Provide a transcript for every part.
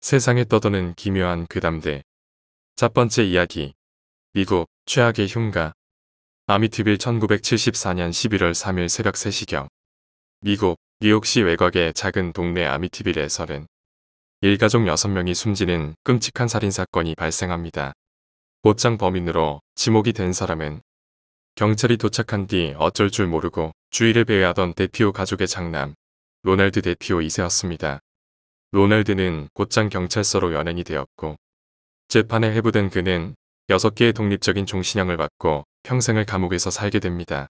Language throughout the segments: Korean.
세상에 떠도는 기묘한 괴담들. 첫 번째 이야기. 미국 최악의 흉가. 아미티빌 1974년 11월 3일 새벽 3시경. 미국 뉴욕시 외곽의 작은 동네 아미티빌에서는 일가족 6명이 숨지는 끔찍한 살인사건이 발생합니다. 곧장 범인으로 지목이 된 사람은 경찰이 도착한 뒤 어쩔 줄 모르고 주의를 배회하던 대피오 가족의 장남 로널드 대피오 2세였습니다. 로널드는 곧장 경찰서로 연행이 되었고 재판에 회부된 그는 6개의 독립적인 종신형을 받고 평생을 감옥에서 살게 됩니다.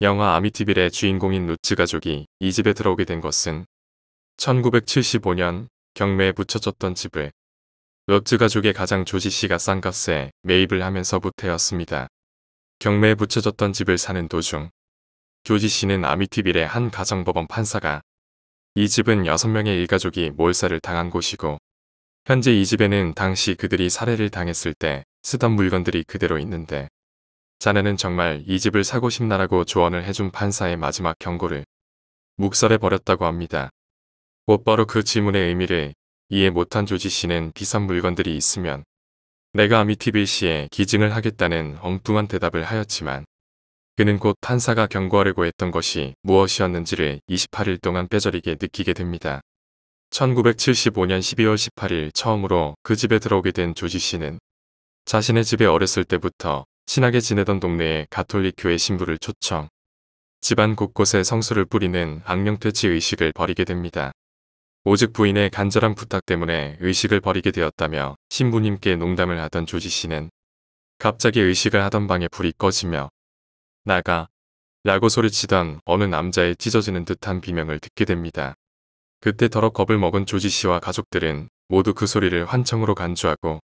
영화 아미티빌의 주인공인 루츠 가족이 이 집에 들어오게 된 것은 1975년 경매에 붙여졌던 집을 루츠 가족의 가장 조지 씨가 싼 값에 매입을 하면서부터였습니다. 경매에 붙여졌던 집을 사는 도중 조지 씨는 아미티빌의 한 가정법원 판사가 이 집은 6명의 일가족이 몰살을 당한 곳이고 현재 이 집에는 당시 그들이 살해를 당했을 때 쓰던 물건들이 그대로 있는데 자네는 정말 이 집을 사고 싶나라고 조언을 해준 판사의 마지막 경고를 묵살해 버렸다고 합니다. 곧바로 그 질문의 의미를 이해 못한 조지 씨는 비싼 물건들이 있으면 내가 아미티빌 씨에 기증을 하겠다는 엉뚱한 대답을 하였지만 그는 곧 판사가 경고하려고 했던 것이 무엇이었는지를 28일 동안 뼈저리게 느끼게 됩니다. 1975년 12월 18일 처음으로 그 집에 들어오게 된 조지 씨는 자신의 집에 어렸을 때부터 친하게 지내던 동네에 가톨릭 교회 신부를 초청, 집안 곳곳에 성수를 뿌리는 악령퇴치 의식을 벌이게 됩니다. 오직 부인의 간절한 부탁 때문에 의식을 벌이게 되었다며 신부님께 농담을 하던 조지 씨는 갑자기 의식을 하던 방에 불이 꺼지며 나가 라고 소리치던 어느 남자의 찢어지는 듯한 비명을 듣게 됩니다. 그때 더러 겁을 먹은 조지 씨와 가족들은 모두 그 소리를 환청으로 간주하고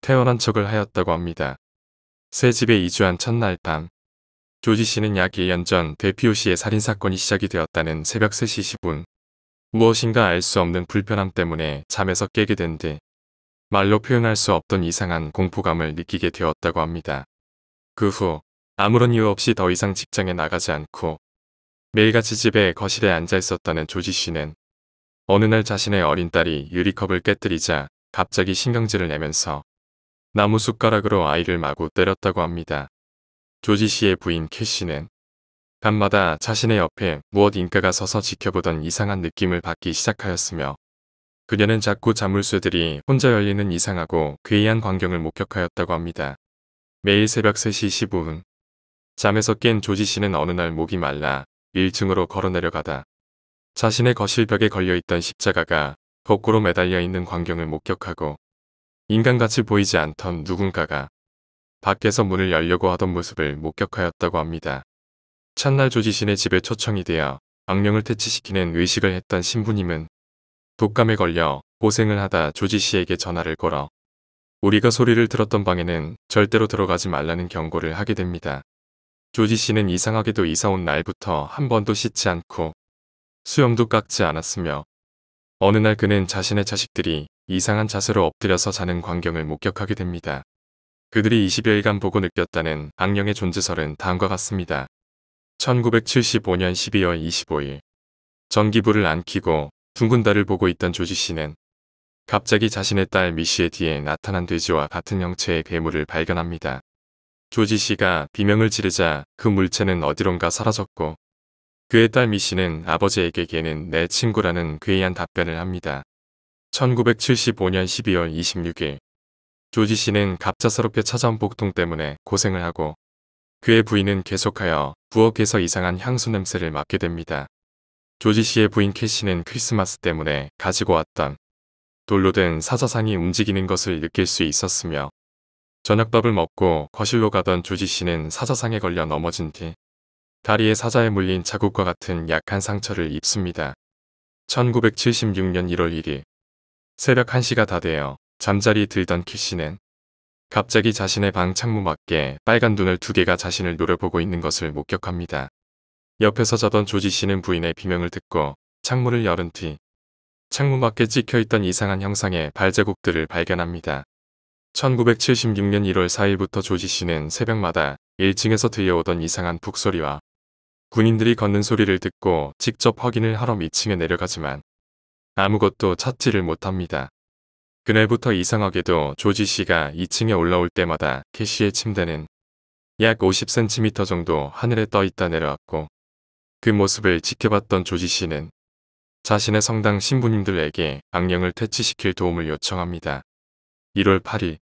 태어난 척을 하였다고 합니다. 새 집에 이주한 첫날 밤 조지 씨는 약 1년 전 대피오 씨의 살인사건이 시작이 되었다는 새벽 3시 10분 무엇인가 알 수 없는 불편함 때문에 잠에서 깨게 된듯 말로 표현할 수 없던 이상한 공포감을 느끼게 되었다고 합니다. 그 후 아무런 이유 없이 더 이상 직장에 나가지 않고 매일같이 집에 거실에 앉아 있었다는 조지 씨는 어느 날 자신의 어린 딸이 유리컵을 깨뜨리자 갑자기 신경질을 내면서 나무 숟가락으로 아이를 마구 때렸다고 합니다. 조지 씨의 부인 캐시는 밤마다 자신의 옆에 무엇 인가가 서서 지켜보던 이상한 느낌을 받기 시작하였으며 그녀는 자꾸 자물쇠들이 혼자 열리는 이상하고 괴이한 광경을 목격하였다고 합니다. 매일 새벽 3시 15분 잠에서 깬 조지 씨는 어느 날 목이 말라 1층으로 걸어 내려가다 자신의 거실 벽에 걸려있던 십자가가 거꾸로 매달려 있는 광경을 목격하고 인간같이 보이지 않던 누군가가 밖에서 문을 열려고 하던 모습을 목격하였다고 합니다. 첫날 조지 씨의 집에 초청이 되어 악령을 퇴치시키는 의식을 했던 신부님은 독감에 걸려 고생을 하다 조지 씨에게 전화를 걸어 우리가 소리를 들었던 방에는 절대로 들어가지 말라는 경고를 하게 됩니다. 조지 씨는 이상하게도 이사 온 날부터 한 번도 씻지 않고 수염도 깎지 않았으며 어느 날 그는 자신의 자식들이 이상한 자세로 엎드려서 자는 광경을 목격하게 됩니다. 그들이 20여일간 보고 느꼈다는 악령의 존재설은 다음과 같습니다. 1975년 12월 25일 전기불을 안 켜고 둥근 달을 보고 있던 조지 씨는 갑자기 자신의 딸 미시의 뒤에 나타난 돼지와 같은 형체의 괴물을 발견합니다. 조지 씨가 비명을 지르자 그 물체는 어디론가 사라졌고 그의 딸 미 씨는 아버지에게 걔는 내 친구라는 괴이한 답변을 합니다. 1975년 12월 26일 조지 씨는 갑작스럽게 찾아온 복통 때문에 고생을 하고 그의 부인은 계속하여 부엌에서 이상한 향수 냄새를 맡게 됩니다. 조지 씨의 부인 캐시는 크리스마스 때문에 가지고 왔던 돌로 된 사자상이 움직이는 것을 느낄 수 있었으며 저녁밥을 먹고 거실로 가던 조지 씨는 사자상에 걸려 넘어진 뒤 다리에 사자에 물린 자국과 같은 약한 상처를 입습니다. 1976년 1월 1일 새벽 1시가 다 되어 잠자리 들던 키 씨는 갑자기 자신의 방 창문 밖에 빨간 눈을 두 개가 자신을 노려보고 있는 것을 목격합니다. 옆에서 자던 조지 씨는 부인의 비명을 듣고 창문을 열은 뒤 창문 밖에 찍혀있던 이상한 형상의 발자국들을 발견합니다. 1976년 1월 4일부터 조지 씨는 새벽마다 1층에서 들려오던 이상한 북소리와 군인들이 걷는 소리를 듣고 직접 확인을 하러 2층에 내려가지만 아무것도 찾지를 못합니다. 그날부터 이상하게도 조지 씨가 2층에 올라올 때마다 캐시의 침대는 약 50cm 정도 하늘에 떠 있다 내려왔고 그 모습을 지켜봤던 조지 씨는 자신의 성당 신부님들에게 악령을 퇴치시킬 도움을 요청합니다. 1월 8일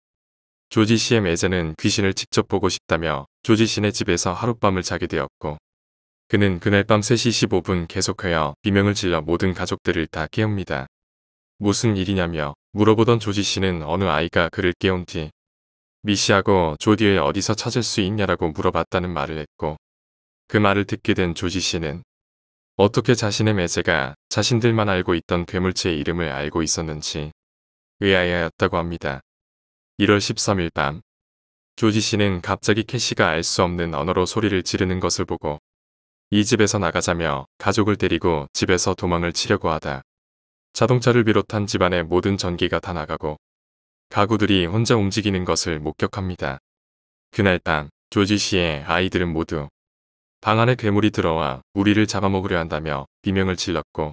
조지 씨의 매제는 귀신을 직접 보고 싶다며 조지 씨네 집에서 하룻밤을 자게 되었고 그는 그날 밤 3시 15분 계속하여 비명을 질러 모든 가족들을 다 깨웁니다. 무슨 일이냐며 물어보던 조지 씨는 어느 아이가 그를 깨운 뒤 미시하고 조디를 어디서 찾을 수 있냐라고 물어봤다는 말을 했고 그 말을 듣게 된 조지 씨는 어떻게 자신의 매제가 자신들만 알고 있던 괴물체의 이름을 알고 있었는지 의아해하였다고 합니다. 1월 13일 밤 조지 씨는 갑자기 캐시가 알 수 없는 언어로 소리를 지르는 것을 보고 이 집에서 나가자며 가족을 데리고 집에서 도망을 치려고 하다 자동차를 비롯한 집안의 모든 전기가 다 나가고 가구들이 혼자 움직이는 것을 목격합니다. 그날 밤 조지 씨의 아이들은 모두 방 안에 괴물이 들어와 우리를 잡아먹으려 한다며 비명을 질렀고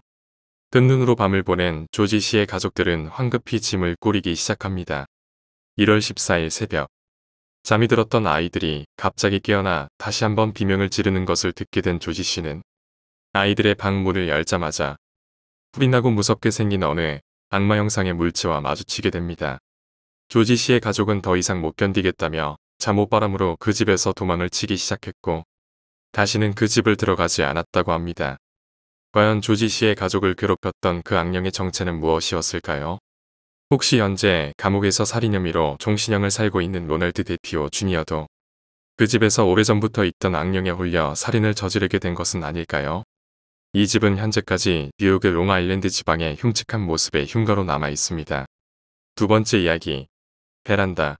뜬 눈으로 밤을 보낸 조지 씨의 가족들은 황급히 짐을 꾸리기 시작합니다. 1월 14일 새벽 잠이 들었던 아이들이 갑자기 깨어나 다시 한번 비명을 지르는 것을 듣게 된 조지 씨는 아이들의 방 문을 열자마자 불이 나고 무섭게 생긴 어느 악마 형상의 물체와 마주치게 됩니다. 조지 씨의 가족은 더 이상 못 견디겠다며 잠옷바람으로 그 집에서 도망을 치기 시작했고 다시는 그 집을 들어가지 않았다고 합니다. 과연 조지 씨의 가족을 괴롭혔던 그 악령의 정체는 무엇이었을까요? 혹시 현재 감옥에서 살인 혐의로 종신형을 살고 있는 로널드 데티오 주니어도 그 집에서 오래전부터 있던 악령에 홀려 살인을 저지르게 된 것은 아닐까요? 이 집은 현재까지 뉴욕의 롱아일랜드 지방의 흉측한 모습의 흉가로 남아 있습니다. 두 번째 이야기 베란다.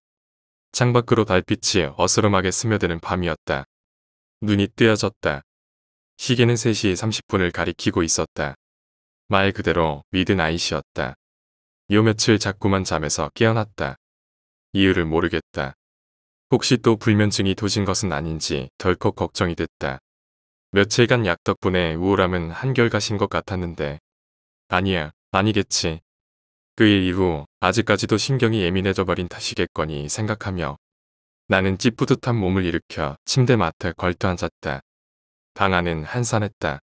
창밖으로 달빛이 어스름하게 스며드는 밤이었다. 눈이 뜨여졌다. 시계는 3시 30분을 가리키고 있었다. 말 그대로 midnight이었다. 요 며칠 자꾸만 잠에서 깨어났다. 이유를 모르겠다. 혹시 또 불면증이 도진 것은 아닌지 덜컥 걱정이 됐다. 며칠간 약 덕분에 우울함은 한결가신 것 같았는데 아니야, 아니겠지. 그 일 이후 아직까지도 신경이 예민해져 버린 탓이겠거니 생각하며 나는 찌뿌듯한 몸을 일으켜 침대 맡에 걸터 앉았다. 방 안은 한산했다.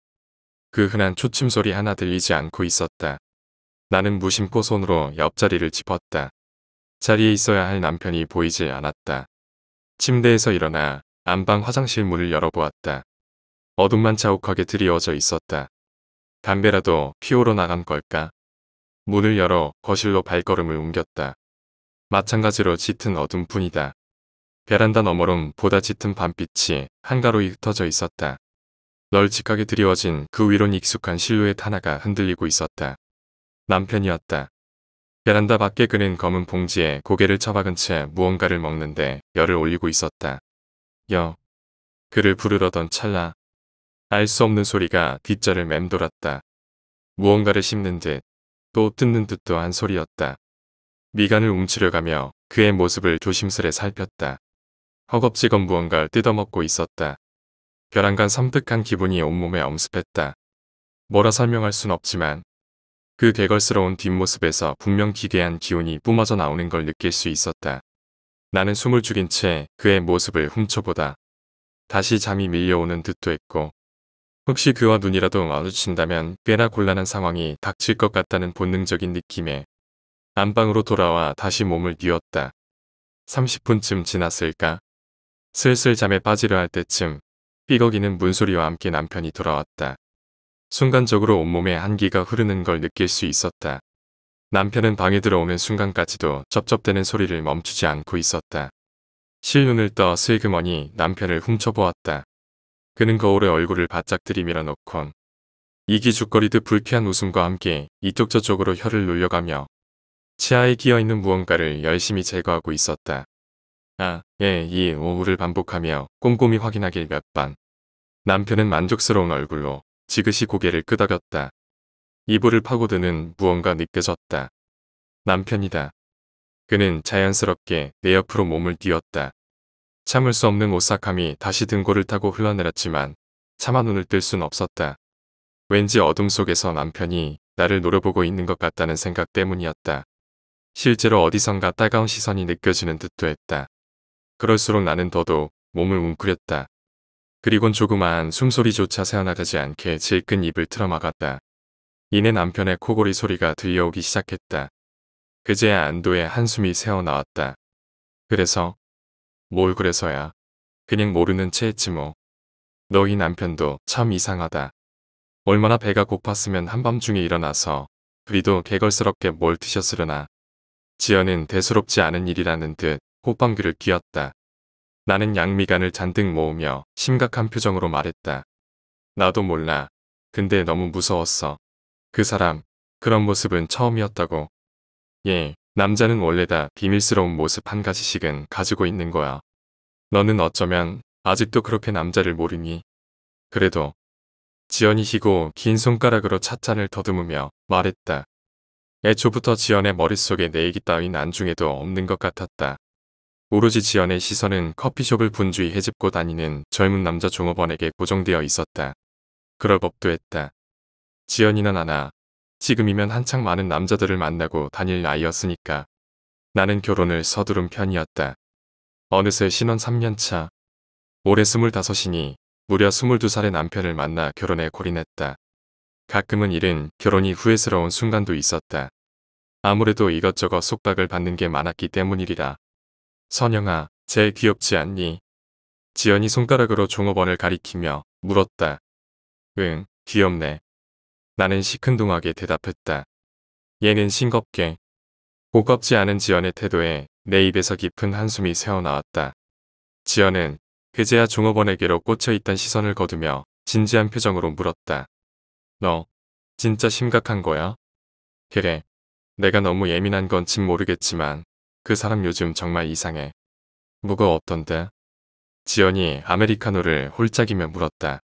그 흔한 초침 소리 하나 들리지 않고 있었다. 나는 무심코 손으로 옆자리를 짚었다. 자리에 있어야 할 남편이 보이지 않았다. 침대에서 일어나 안방 화장실 문을 열어보았다. 어둠만 자욱하게 드리워져 있었다. 담배라도 피우러 나간 걸까? 문을 열어 거실로 발걸음을 옮겼다. 마찬가지로 짙은 어둠뿐이다. 베란다 너머론 보다 짙은 밤빛이 한가로이 흩어져 있었다. 널찍하게 드리워진 그 위론 익숙한 실루엣 하나가 흔들리고 있었다. 남편이었다. 베란다 밖에 그는 검은 봉지에 고개를 처박은 채 무언가를 먹는데 열을 올리고 있었다. 여. 그를 부르러던 찰나. 알 수 없는 소리가 뒷자를 맴돌았다. 무언가를 씹는 듯 또 뜯는 듯도 한 소리였다. 미간을 움츠려가며 그의 모습을 조심스레 살폈다. 허겁지겁 무언가를 뜯어먹고 있었다. 벼랑간 섬뜩한 기분이 온몸에 엄습했다. 뭐라 설명할 순 없지만 그 개걸스러운 뒷모습에서 분명 기괴한 기운이 뿜어져 나오는 걸 느낄 수 있었다. 나는 숨을 죽인 채 그의 모습을 훔쳐보다 다시 잠이 밀려오는 듯도 했고 혹시 그와 눈이라도 마주친다면 꽤나 곤란한 상황이 닥칠 것 같다는 본능적인 느낌에 안방으로 돌아와 다시 몸을 뉘었다. 30분쯤 지났을까? 슬슬 잠에 빠지려 할 때쯤 삐걱이는 문소리와 함께 남편이 돌아왔다. 순간적으로 온몸에 한기가 흐르는 걸 느낄 수 있었다. 남편은 방에 들어오는 순간까지도 쩝쩝대는 소리를 멈추지 않고 있었다. 실눈을 떠 슬그머니 남편을 훔쳐보았다. 그는 거울에 얼굴을 바짝 들이밀어 놓곤 이기죽거리듯 불쾌한 웃음과 함께 이쪽 저쪽으로 혀를 눌려가며 치아에 끼어있는 무언가를 열심히 제거하고 있었다. 아, 예, 이 오후를 반복하며 꼼꼼히 확인하길 몇 번. 남편은 만족스러운 얼굴로 지그시 고개를 끄덕였다. 이불을 파고드는 무언가 느껴졌다. 남편이다. 그는 자연스럽게 내 옆으로 몸을 띄었다. 참을 수 없는 오싹함이 다시 등골을 타고 흘러내렸지만 차마 눈을 뜰 순 없었다. 왠지 어둠 속에서 남편이 나를 노려보고 있는 것 같다는 생각 때문이었다. 실제로 어디선가 따가운 시선이 느껴지는 듯도 했다. 그럴수록 나는 더더욱 몸을 웅크렸다. 그리곤 조그마한 숨소리조차 새어나가지 않게 질끈 입을 틀어막았다. 이내 남편의 코골이 소리가 들려오기 시작했다. 그제야 안도의 한숨이 새어나왔다. 그래서? 뭘 그래서야. 그냥 모르는 채 했지 뭐. 너희 남편도 참 이상하다. 얼마나 배가 고팠으면 한밤중에 일어나서 그리도 개걸스럽게 뭘 드셨으려나. 지연은 대수롭지 않은 일이라는 듯 호빵귀를 끼었다. 나는 양미간을 잔뜩 모으며 심각한 표정으로 말했다. 나도 몰라. 근데 너무 무서웠어. 그 사람, 그런 모습은 처음이었다고. 예, 남자는 원래 다 비밀스러운 모습 한 가지씩은 가지고 있는 거야. 너는 어쩌면 아직도 그렇게 남자를 모르니. 그래도 지연이 희고 긴 손가락으로 찻잔을 더듬으며 말했다. 애초부터 지연의 머릿속에 내 얘기 따윈 안중에도 없는 것 같았다. 오로지 지연의 시선은 커피숍을 분주히 헤집고 다니는 젊은 남자 종업원에게 고정되어 있었다. 그럴 법도 했다. 지연이나 나나 지금이면 한창 많은 남자들을 만나고 다닐 나이였으니까 나는 결혼을 서두른 편이었다. 어느새 신혼 3년차. 올해 25이니 무려 22살의 남편을 만나 결혼에 골인했다. 가끔은 일은 결혼이 후회스러운 순간도 있었다. 아무래도 이것저것 속박을 받는 게 많았기 때문이리라. 선영아, 제일 귀엽지 않니? 지연이 손가락으로 종업원을 가리키며 물었다. 응, 귀엽네. 나는 시큰둥하게 대답했다. 얘는 싱겁게. 고겁지 않은 지연의 태도에 내 입에서 깊은 한숨이 새어나왔다. 지연은 그제야 종업원에게로 꽂혀있던 시선을 거두며 진지한 표정으로 물었다. 너 진짜 심각한 거야? 그래. 내가 너무 예민한 건진 모르겠지만 그 사람 요즘 정말 이상해. 뭐가 어떤데? 지연이 아메리카노를 홀짝이며 물었다.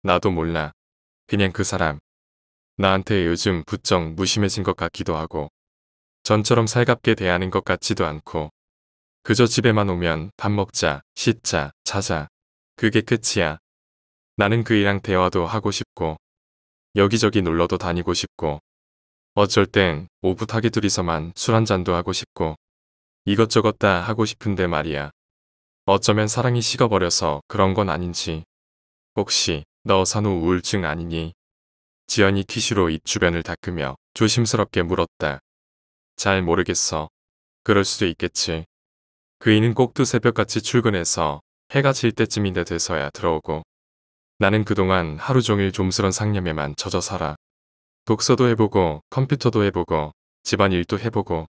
나도 몰라. 그냥 그 사람. 나한테 요즘 부쩍 무심해진 것 같기도 하고 전처럼 살갑게 대하는 것 같지도 않고 그저 집에만 오면 밥 먹자, 씻자, 자자. 그게 끝이야. 나는 그이랑 대화도 하고 싶고 여기저기 놀러도 다니고 싶고 어쩔 땐 오붓하게 둘이서만 술 한잔도 하고 싶고 이것저것 다 하고 싶은데 말이야. 어쩌면 사랑이 식어버려서 그런 건 아닌지. 혹시 너 산후 우울증 아니니? 지연이 티슈로 입 주변을 닦으며 조심스럽게 물었다. 잘 모르겠어. 그럴 수도 있겠지. 그이는 꼭두 새벽같이 출근해서 해가 질 때쯤인데 돼서야 들어오고 나는 그동안 하루 종일 좀스런 상념에만 젖어 살아. 독서도 해보고 컴퓨터도 해보고 집안일도 해보고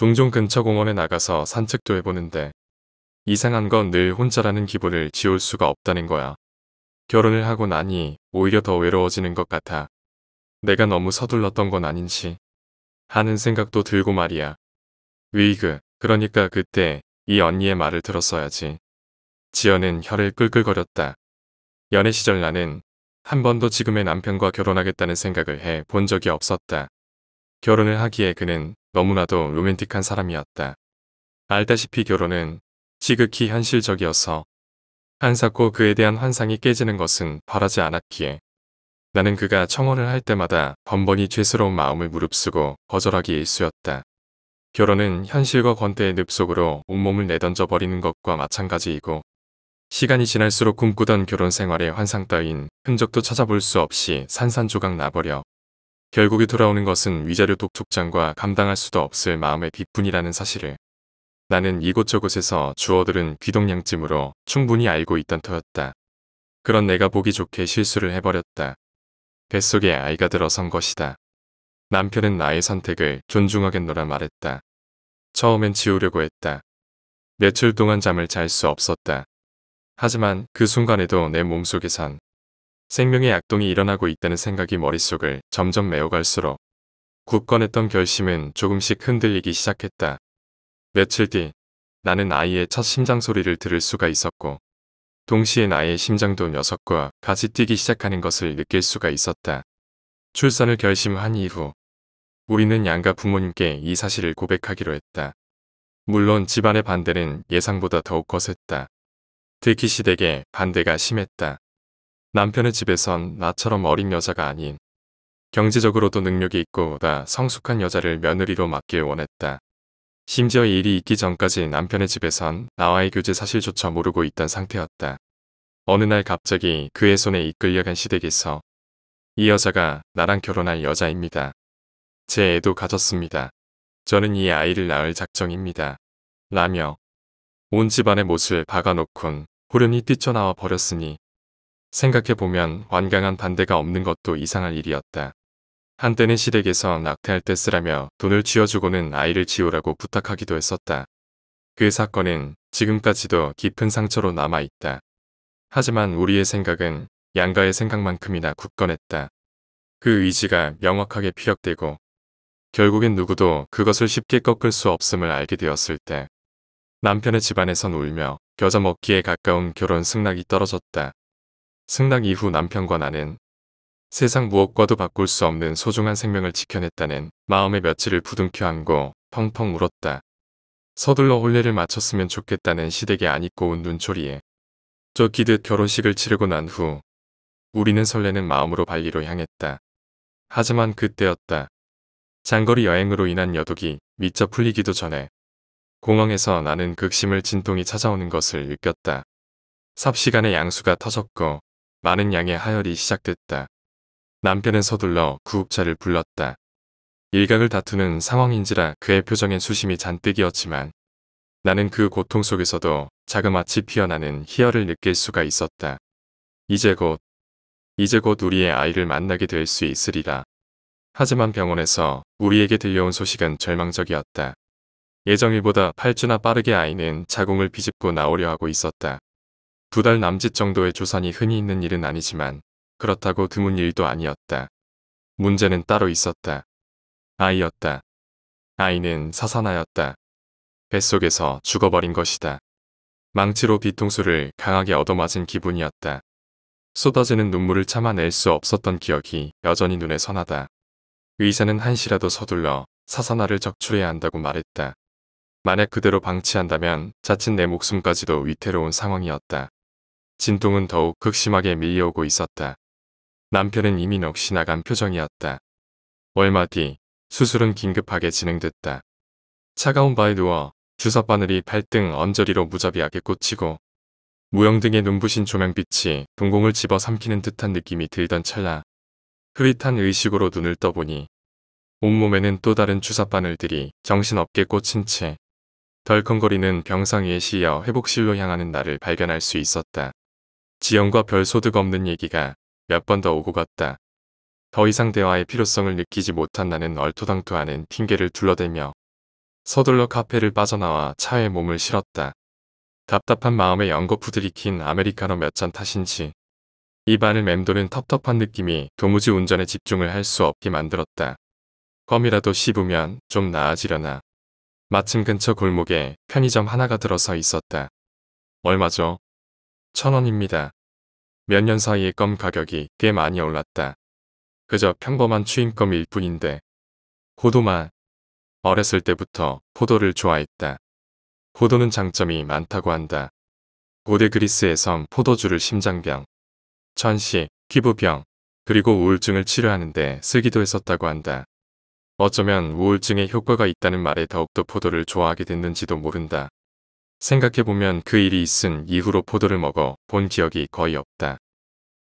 종종 근처 공원에 나가서 산책도 해보는데 이상한 건 늘 혼자라는 기분을 지울 수가 없다는 거야. 결혼을 하고 나니 오히려 더 외로워지는 것 같아. 내가 너무 서둘렀던 건 아닌지 하는 생각도 들고 말이야. 위그, 그러니까 그때 이 언니의 말을 들었어야지. 지연은 혀를 끌끌거렸다. 연애 시절 나는 한 번도 지금의 남편과 결혼하겠다는 생각을 해 본 적이 없었다. 결혼을 하기에 그는 너무나도 로맨틱한 사람이었다. 알다시피 결혼은 지극히 현실적이어서 한사코 그에 대한 환상이 깨지는 것은 바라지 않았기에 나는 그가 청혼을 할 때마다 번번이 죄스러운 마음을 무릅쓰고 거절하기 일쑤였다. 결혼은 현실과 권태의 늪속으로 온몸을 내던져 버리는 것과 마찬가지이고 시간이 지날수록 꿈꾸던 결혼 생활의 환상 따윈 흔적도 찾아볼 수 없이 산산조각 나버려 결국에 돌아오는 것은 위자료 독촉장과 감당할 수도 없을 마음의 빚뿐이라는 사실을 나는 이곳저곳에서 주어들은 귀동냥찜으로 충분히 알고 있던 터였다. 그런 내가 보기 좋게 실수를 해버렸다. 뱃속에 아이가 들어선 것이다. 남편은 나의 선택을 존중하겠노라 말했다. 처음엔 지우려고 했다. 며칠 동안 잠을 잘 수 없었다. 하지만 그 순간에도 내 몸속에선 생명의 약동이 일어나고 있다는 생각이 머릿속을 점점 메워갈수록 굳건했던 결심은 조금씩 흔들리기 시작했다. 며칠 뒤 나는 아이의 첫 심장 소리를 들을 수가 있었고 동시에 나의 심장도 녀석과 같이 뛰기 시작하는 것을 느낄 수가 있었다. 출산을 결심한 이후 우리는 양가 부모님께 이 사실을 고백하기로 했다. 물론 집안의 반대는 예상보다 더욱 거셌다. 특히 시댁의 반대가 심했다. 남편의 집에선 나처럼 어린 여자가 아닌 경제적으로도 능력이 있고 다 성숙한 여자를 며느리로 맡길 원했다. 심지어 일이 있기 전까지 남편의 집에선 나와의 교제 사실조차 모르고 있던 상태였다. 어느 날 갑자기 그의 손에 이끌려간 시댁에서 이 여자가 나랑 결혼할 여자입니다. 제 애도 가졌습니다. 저는 이 아이를 낳을 작정입니다. 라며 온 집안의 못을 박아놓곤 호련히 뛰쳐나와 버렸으니 생각해보면 완강한 반대가 없는 것도 이상할 일이었다. 한때는 시댁에서 낙태할 때 쓰라며 돈을 쥐어주고는 아이를 지우라고 부탁하기도 했었다. 그 사건은 지금까지도 깊은 상처로 남아있다. 하지만 우리의 생각은 양가의 생각만큼이나 굳건했다. 그 의지가 명확하게 피력되고 결국엔 누구도 그것을 쉽게 꺾을 수 없음을 알게 되었을 때 남편의 집안에선 울며 겨자 먹기에 가까운 결혼 승낙이 떨어졌다. 승낙 이후 남편과 나는 세상 무엇과도 바꿀 수 없는 소중한 생명을 지켜냈다는 마음에 며칠을 부둥켜 안고 펑펑 울었다. 서둘러 혼례를 마쳤으면 좋겠다는 시댁에 안 입고 온 눈초리에 쫓기듯 결혼식을 치르고 난 후 우리는 설레는 마음으로 발리로 향했다. 하지만 그때였다. 장거리 여행으로 인한 여독이 미처 풀리기도 전에 공항에서 나는 극심을 진통이 찾아오는 것을 느꼈다. 삽시간에 양수가 터졌고 많은 양의 하혈이 시작됐다. 남편은 서둘러 구급차를 불렀다. 일각을 다투는 상황인지라 그의 표정엔 수심이 잔뜩이었지만 나는 그 고통 속에서도 자그마치 피어나는 희열을 느낄 수가 있었다. 이제 곧, 이제 곧 우리의 아이를 만나게 될 수 있으리라. 하지만 병원에서 우리에게 들려온 소식은 절망적이었다. 예정일보다 8주나 빠르게 아이는 자궁을 비집고 나오려 하고 있었다. 두 달 남짓 정도의 조산이 흔히 있는 일은 아니지만 그렇다고 드문 일도 아니었다. 문제는 따로 있었다. 아이였다. 아이는 사사나였다. 뱃속에서 죽어버린 것이다. 망치로 뒤통수를 강하게 얻어맞은 기분이었다. 쏟아지는 눈물을 참아낼 수 없었던 기억이 여전히 눈에 선하다. 의사는 한시라도 서둘러 사사나를 적출해야 한다고 말했다. 만약 그대로 방치한다면 자칫 내 목숨까지도 위태로운 상황이었다. 진동은 더욱 극심하게 밀려오고 있었다. 남편은 이미 넋이 나간 표정이었다. 얼마 뒤 수술은 긴급하게 진행됐다. 차가운 바에 누워 주사바늘이 발등 언저리로 무자비하게 꽂히고 무영등의 눈부신 조명빛이 동공을 집어 삼키는 듯한 느낌이 들던 찰나 흐릿한 의식으로 눈을 떠보니 온몸에는 또 다른 주사바늘들이 정신없게 꽂힌 채 덜컹거리는 병상 위에 실려 회복실로 향하는 나를 발견할 수 있었다. 지영과 별 소득 없는 얘기가 몇 번 더 오고 갔다. 더 이상 대화의 필요성을 느끼지 못한 나는 얼토당토하는 핑계를 둘러대며 서둘러 카페를 빠져나와 차에 몸을 실었다. 답답한 마음에 연거푸 들이킨 아메리카노 몇 잔 탓인지 입안을 맴도는 텁텁한 느낌이 도무지 운전에 집중을 할 수 없게 만들었다. 껌이라도 씹으면 좀 나아지려나. 마침 근처 골목에 편의점 하나가 들어서 있었다. 얼마 죠? 천 원입니다. 몇 년 사이에 껌 가격이 꽤 많이 올랐다. 그저 평범한 추임껌일 뿐인데 포도맛 어렸을 때부터 포도를 좋아했다. 포도는 장점이 많다고 한다. 고대 그리스에선 포도주를 심장병, 천식, 피부병, 그리고 우울증을 치료하는데 쓰기도 했었다고 한다. 어쩌면 우울증에 효과가 있다는 말에 더욱더 포도를 좋아하게 됐는지도 모른다. 생각해보면 그 일이 있은 이후로 포도를 먹어 본 기억이 거의 없다.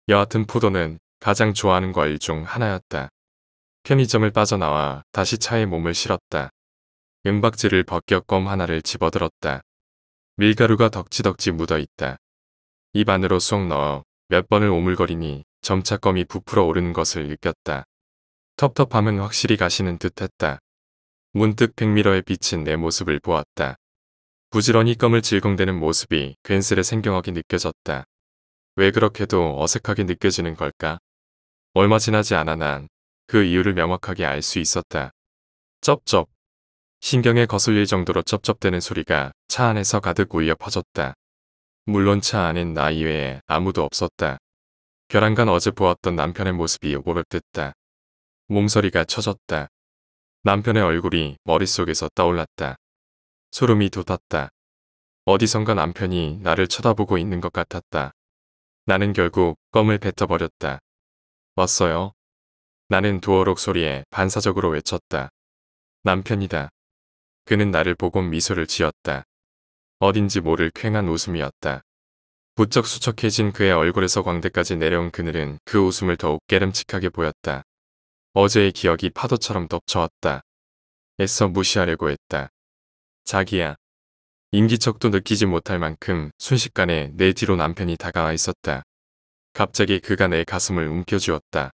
여하튼 포도는 가장 좋아하는 과일 중 하나였다. 편의점을 빠져나와 다시 차에 몸을 실었다. 은박지를 벗겨 껌 하나를 집어들었다. 밀가루가 덕지덕지 묻어있다. 입 안으로 쏙 넣어 몇 번을 오물거리니 점차 껌이 부풀어 오르는 것을 느꼈다. 텁텁함은 확실히 가시는 듯했다. 문득 백미러에 비친 내 모습을 보았다. 부지런히 껌을 질겅대는 모습이 괜스레 생경하게 느껴졌다. 왜 그렇게도 어색하게 느껴지는 걸까? 얼마 지나지 않아 난 그 이유를 명확하게 알 수 있었다. 쩝쩝. 신경에 거슬릴 정도로 쩝쩝대는 소리가 차 안에서 가득 울려 퍼졌다. 물론 차 안엔 나 이외에 아무도 없었다. 벼랑간 어제 보았던 남편의 모습이 오버랩됐다. 몸서리가 쳐졌다. 남편의 얼굴이 머릿속에서 떠올랐다. 소름이 돋았다. 어디선가 남편이 나를 쳐다보고 있는 것 같았다. 나는 결국 껌을 뱉어버렸다. 왔어요. 나는 도어록 소리에 반사적으로 외쳤다. 남편이다. 그는 나를 보고 미소를 지었다. 어딘지 모를 쾌한 웃음이었다. 부쩍 수척해진 그의 얼굴에서 광대까지 내려온 그늘은 그 웃음을 더욱 깨름칙하게 보였다. 어제의 기억이 파도처럼 덮쳐왔다. 애써 무시하려고 했다. 자기야. 인기척도 느끼지 못할 만큼 순식간에 내 뒤로 남편이 다가와 있었다. 갑자기 그가 내 가슴을 움켜쥐었다.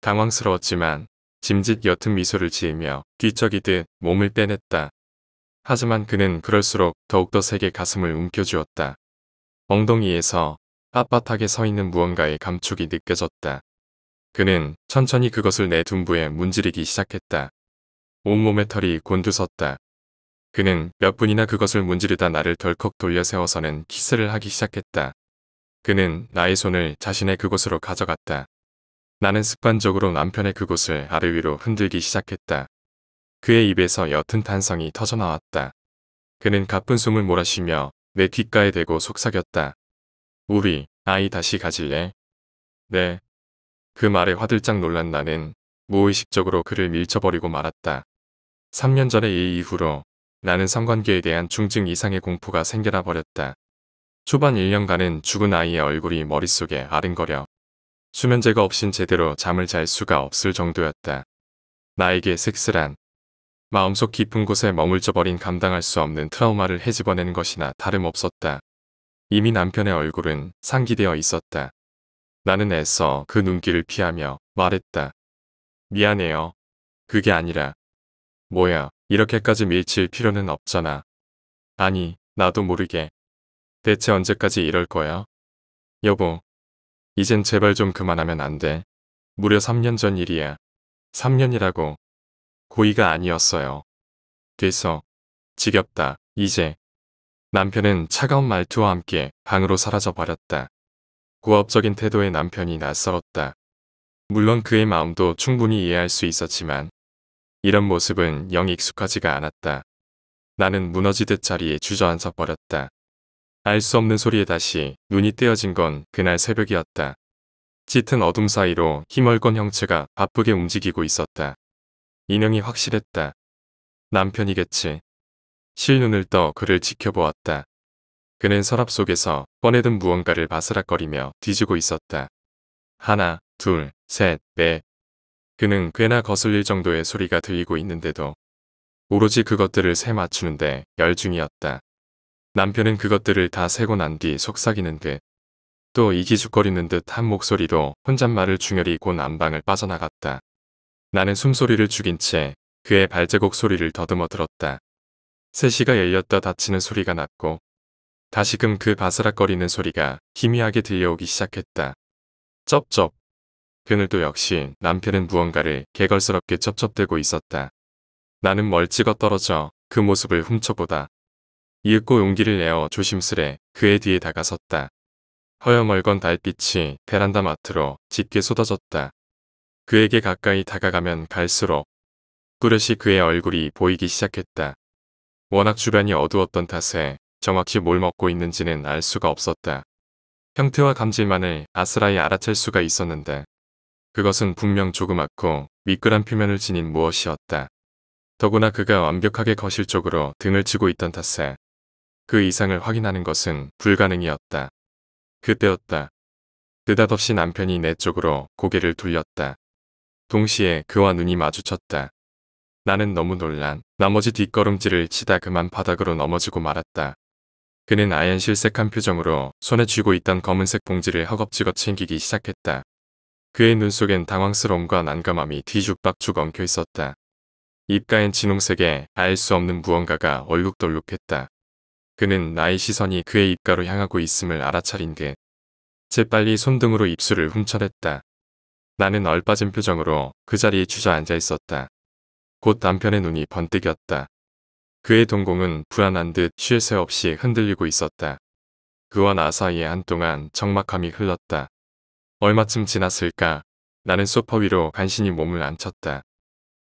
당황스러웠지만 짐짓 옅은 미소를 지으며 뒤척이듯 몸을 빼냈다. 하지만 그는 그럴수록 더욱더 세게 가슴을 움켜쥐었다. 엉덩이에서 빳빳하게 서 있는 무언가의 감촉이 느껴졌다. 그는 천천히 그것을 내 둔부에 문지르기 시작했다. 온몸의 털이 곤두섰다. 그는 몇 분이나 그것을 문지르다 나를 덜컥 돌려 세워서는 키스를 하기 시작했다. 그는 나의 손을 자신의 그곳으로 가져갔다. 나는 습관적으로 남편의 그곳을 아래 위로 흔들기 시작했다. 그의 입에서 옅은 탄성이 터져나왔다. 그는 가쁜 숨을 몰아쉬며 내 귓가에 대고 속삭였다. 우리 아이 다시 가질래? 네. 그 말에 화들짝 놀란 나는 무의식적으로 그를 밀쳐버리고 말았다. 3년 전의 이 이후로 나는 성관계에 대한 중증 이상의 공포가 생겨나 버렸다. 초반 1년간은 죽은 아이의 얼굴이 머릿속에 아른거려 수면제가 없인 제대로 잠을 잘 수가 없을 정도였다. 나에게 섹스란 마음속 깊은 곳에 머물져버린 감당할 수 없는 트라우마를 헤집어내는 것이나 다름없었다. 이미 남편의 얼굴은 상기되어 있었다. 나는 애써 그 눈길을 피하며 말했다. 미안해요. 그게 아니라 뭐야 이렇게까지 밀칠 필요는 없잖아. 아니 나도 모르게 대체 언제까지 이럴 거야? 여보 이젠 제발 좀 그만하면 안 돼. 무려 3년 전 일이야. 3년이라고 고의가 아니었어요. 돼서 지겹다. 이제 남편은 차가운 말투와 함께 방으로 사라져 버렸다. 고압적인 태도의 남편이 낯설었다. 물론 그의 마음도 충분히 이해할 수 있었지만 이런 모습은 영 익숙하지가 않았다. 나는 무너지듯 자리에 주저앉아 버렸다. 알 수 없는 소리에 다시 눈이 떼어진 건 그날 새벽이었다. 짙은 어둠 사이로 힘얼건 형체가 바쁘게 움직이고 있었다. 인형이 확실했다. 남편이겠지. 실눈을 떠 그를 지켜보았다. 그는 서랍 속에서 꺼내든 무언가를 바스락거리며 뒤지고 있었다. 하나, 둘, 셋, 넷. 그는 꽤나 거슬릴 정도의 소리가 들리고 있는데도 오로지 그것들을 세 맞추는데 열중이었다. 남편은 그것들을 다 세고 난 뒤 속삭이는 듯, 또 이기죽거리는 듯 한 목소리로 혼잣말을 중열이 곧 안방을 빠져나갔다. 나는 숨소리를 죽인 채 그의 발자국 소리를 더듬어 들었다. 세시가 열렸다 닫히는 소리가 났고 다시금 그 바스락거리는 소리가 희미하게 들려오기 시작했다. 쩝쩝. 그늘도 역시 남편은 무언가를 개걸스럽게 쩝쩝대고 있었다. 나는 멀찍어 떨어져 그 모습을 훔쳐보다. 이윽고 용기를 내어 조심스레 그의 뒤에 다가섰다. 허여멀건 달빛이 베란다 마트로 짙게 쏟아졌다. 그에게 가까이 다가가면 갈수록 뚜렷이 그의 얼굴이 보이기 시작했다. 워낙 주변이 어두웠던 탓에 정확히 뭘 먹고 있는지는 알 수가 없었다. 형태와 감질만을 아스라이 알아챌 수가 있었는데 그것은 분명 조그맣고 미끌한 표면을 지닌 무엇이었다. 더구나 그가 완벽하게 거실쪽으로 등을 치고 있던 탓에 그 이상을 확인하는 것은 불가능이었다. 그때였다. 느닷없이 남편이 내 쪽으로 고개를 돌렸다. 동시에 그와 눈이 마주쳤다. 나는 너무 놀란 나머지 뒷걸음질을 치다 그만 바닥으로 넘어지고 말았다. 그는 아연 실색한 표정으로 손에 쥐고 있던 검은색 봉지를 허겁지겁 챙기기 시작했다. 그의 눈 속엔 당황스러움과 난감함이 뒤죽박죽 엉켜 있었다. 입가엔 진홍색의 알수 없는 무언가가 얼룩덜룩했다. 그는 나의 시선이 그의 입가로 향하고 있음을 알아차린 듯 재빨리 손등으로 입술을 훔쳐냈다. 나는 얼빠진 표정으로 그 자리에 주저앉아 있었다. 곧 남편의 눈이 번뜩였다. 그의 동공은 불안한 듯 쉴 새 없이 흔들리고 있었다. 그와 나 사이에 한동안 적막함이 흘렀다. 얼마쯤 지났을까? 나는 소파 위로 간신히 몸을 앉혔다.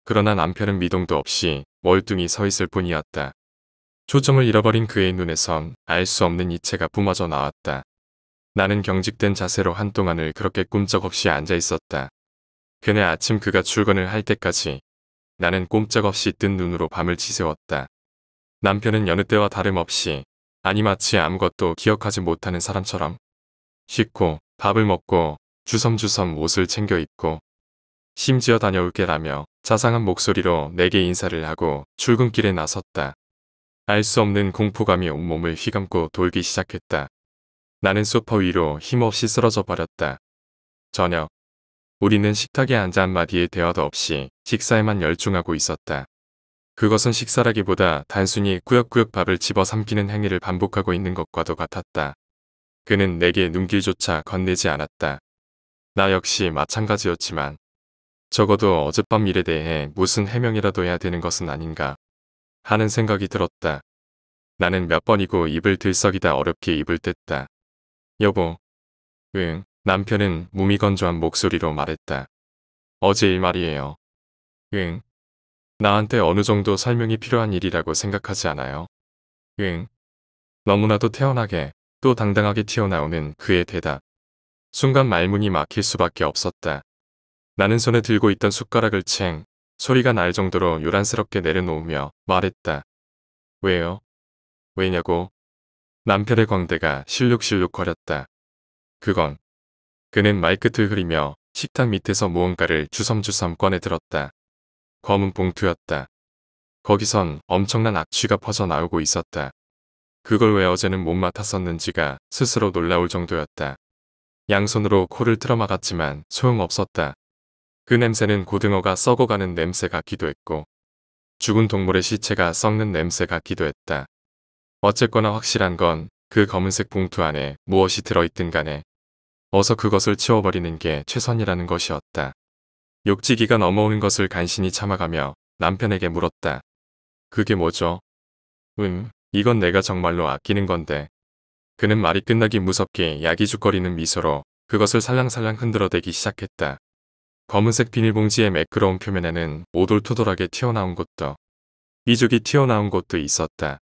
그러나 남편은 미동도 없이 멀뚱히 서 있을 뿐이었다. 초점을 잃어버린 그의 눈에선 알 수 없는 이체가 뿜어져 나왔다. 나는 경직된 자세로 한동안을 그렇게 꿈쩍없이 앉아 있었다. 그날 아침 그가 출근을 할 때까지 나는 꼼짝없이 뜬 눈으로 밤을 지새웠다. 남편은 여느 때와 다름없이 아니 마치 아무것도 기억하지 못하는 사람처럼 씻고 밥을 먹고 주섬주섬 옷을 챙겨 입고 심지어 다녀올게라며 자상한 목소리로 내게 인사를 하고 출근길에 나섰다. 알 수 없는 공포감이 온몸을 휘감고 돌기 시작했다. 나는 소파 위로 힘없이 쓰러져 버렸다. 저녁. 우리는 식탁에 앉아 한마디의 대화도 없이 식사에만 열중하고 있었다. 그것은 식사라기보다 단순히 꾸역꾸역 밥을 집어 삼키는 행위를 반복하고 있는 것과도 같았다. 그는 내게 눈길조차 건네지 않았다. 나 역시 마찬가지였지만 적어도 어젯밤 일에 대해 무슨 해명이라도 해야 되는 것은 아닌가 하는 생각이 들었다. 나는 몇 번이고 입을 들썩이다 어렵게 입을 뗐다. 여보. 응. 남편은 무미건조한 목소리로 말했다. 어제 일 말이에요. 응. 나한테 어느 정도 설명이 필요한 일이라고 생각하지 않아요? 응. 너무나도 태연하게 또 당당하게 튀어나오는 그의 대답. 순간 말문이 막힐 수밖에 없었다. 나는 손에 들고 있던 숟가락을 챙 소리가 날 정도로 요란스럽게 내려놓으며 말했다. 왜요? 왜냐고? 남편의 광대가 실룩실룩 거렸다. 그건 그는 말끝을 흐리며 식탁 밑에서 무언가를 주섬주섬 꺼내 들었다. 검은 봉투였다. 거기선 엄청난 악취가 퍼져 나오고 있었다. 그걸 왜 어제는 못 맡았었는지가 스스로 놀라울 정도였다. 양손으로 코를 틀어막았지만 소용없었다. 그 냄새는 고등어가 썩어가는 냄새 같기도 했고 죽은 동물의 시체가 썩는 냄새 같기도 했다. 어쨌거나 확실한 건 그 검은색 봉투 안에 무엇이 들어있든 간에 어서 그것을 치워버리는 게 최선이라는 것이었다. 욕지기가 넘어오는 것을 간신히 참아가며 남편에게 물었다. 그게 뭐죠? 음, 이건 내가 정말로 아끼는 건데. 그는 말이 끝나기 무섭게 야기죽거리는 미소로 그것을 살랑살랑 흔들어대기 시작했다. 검은색 비닐봉지의 매끄러운 표면에는 오돌토돌하게 튀어나온 곳도 미죽이 튀어나온 곳도 있었다.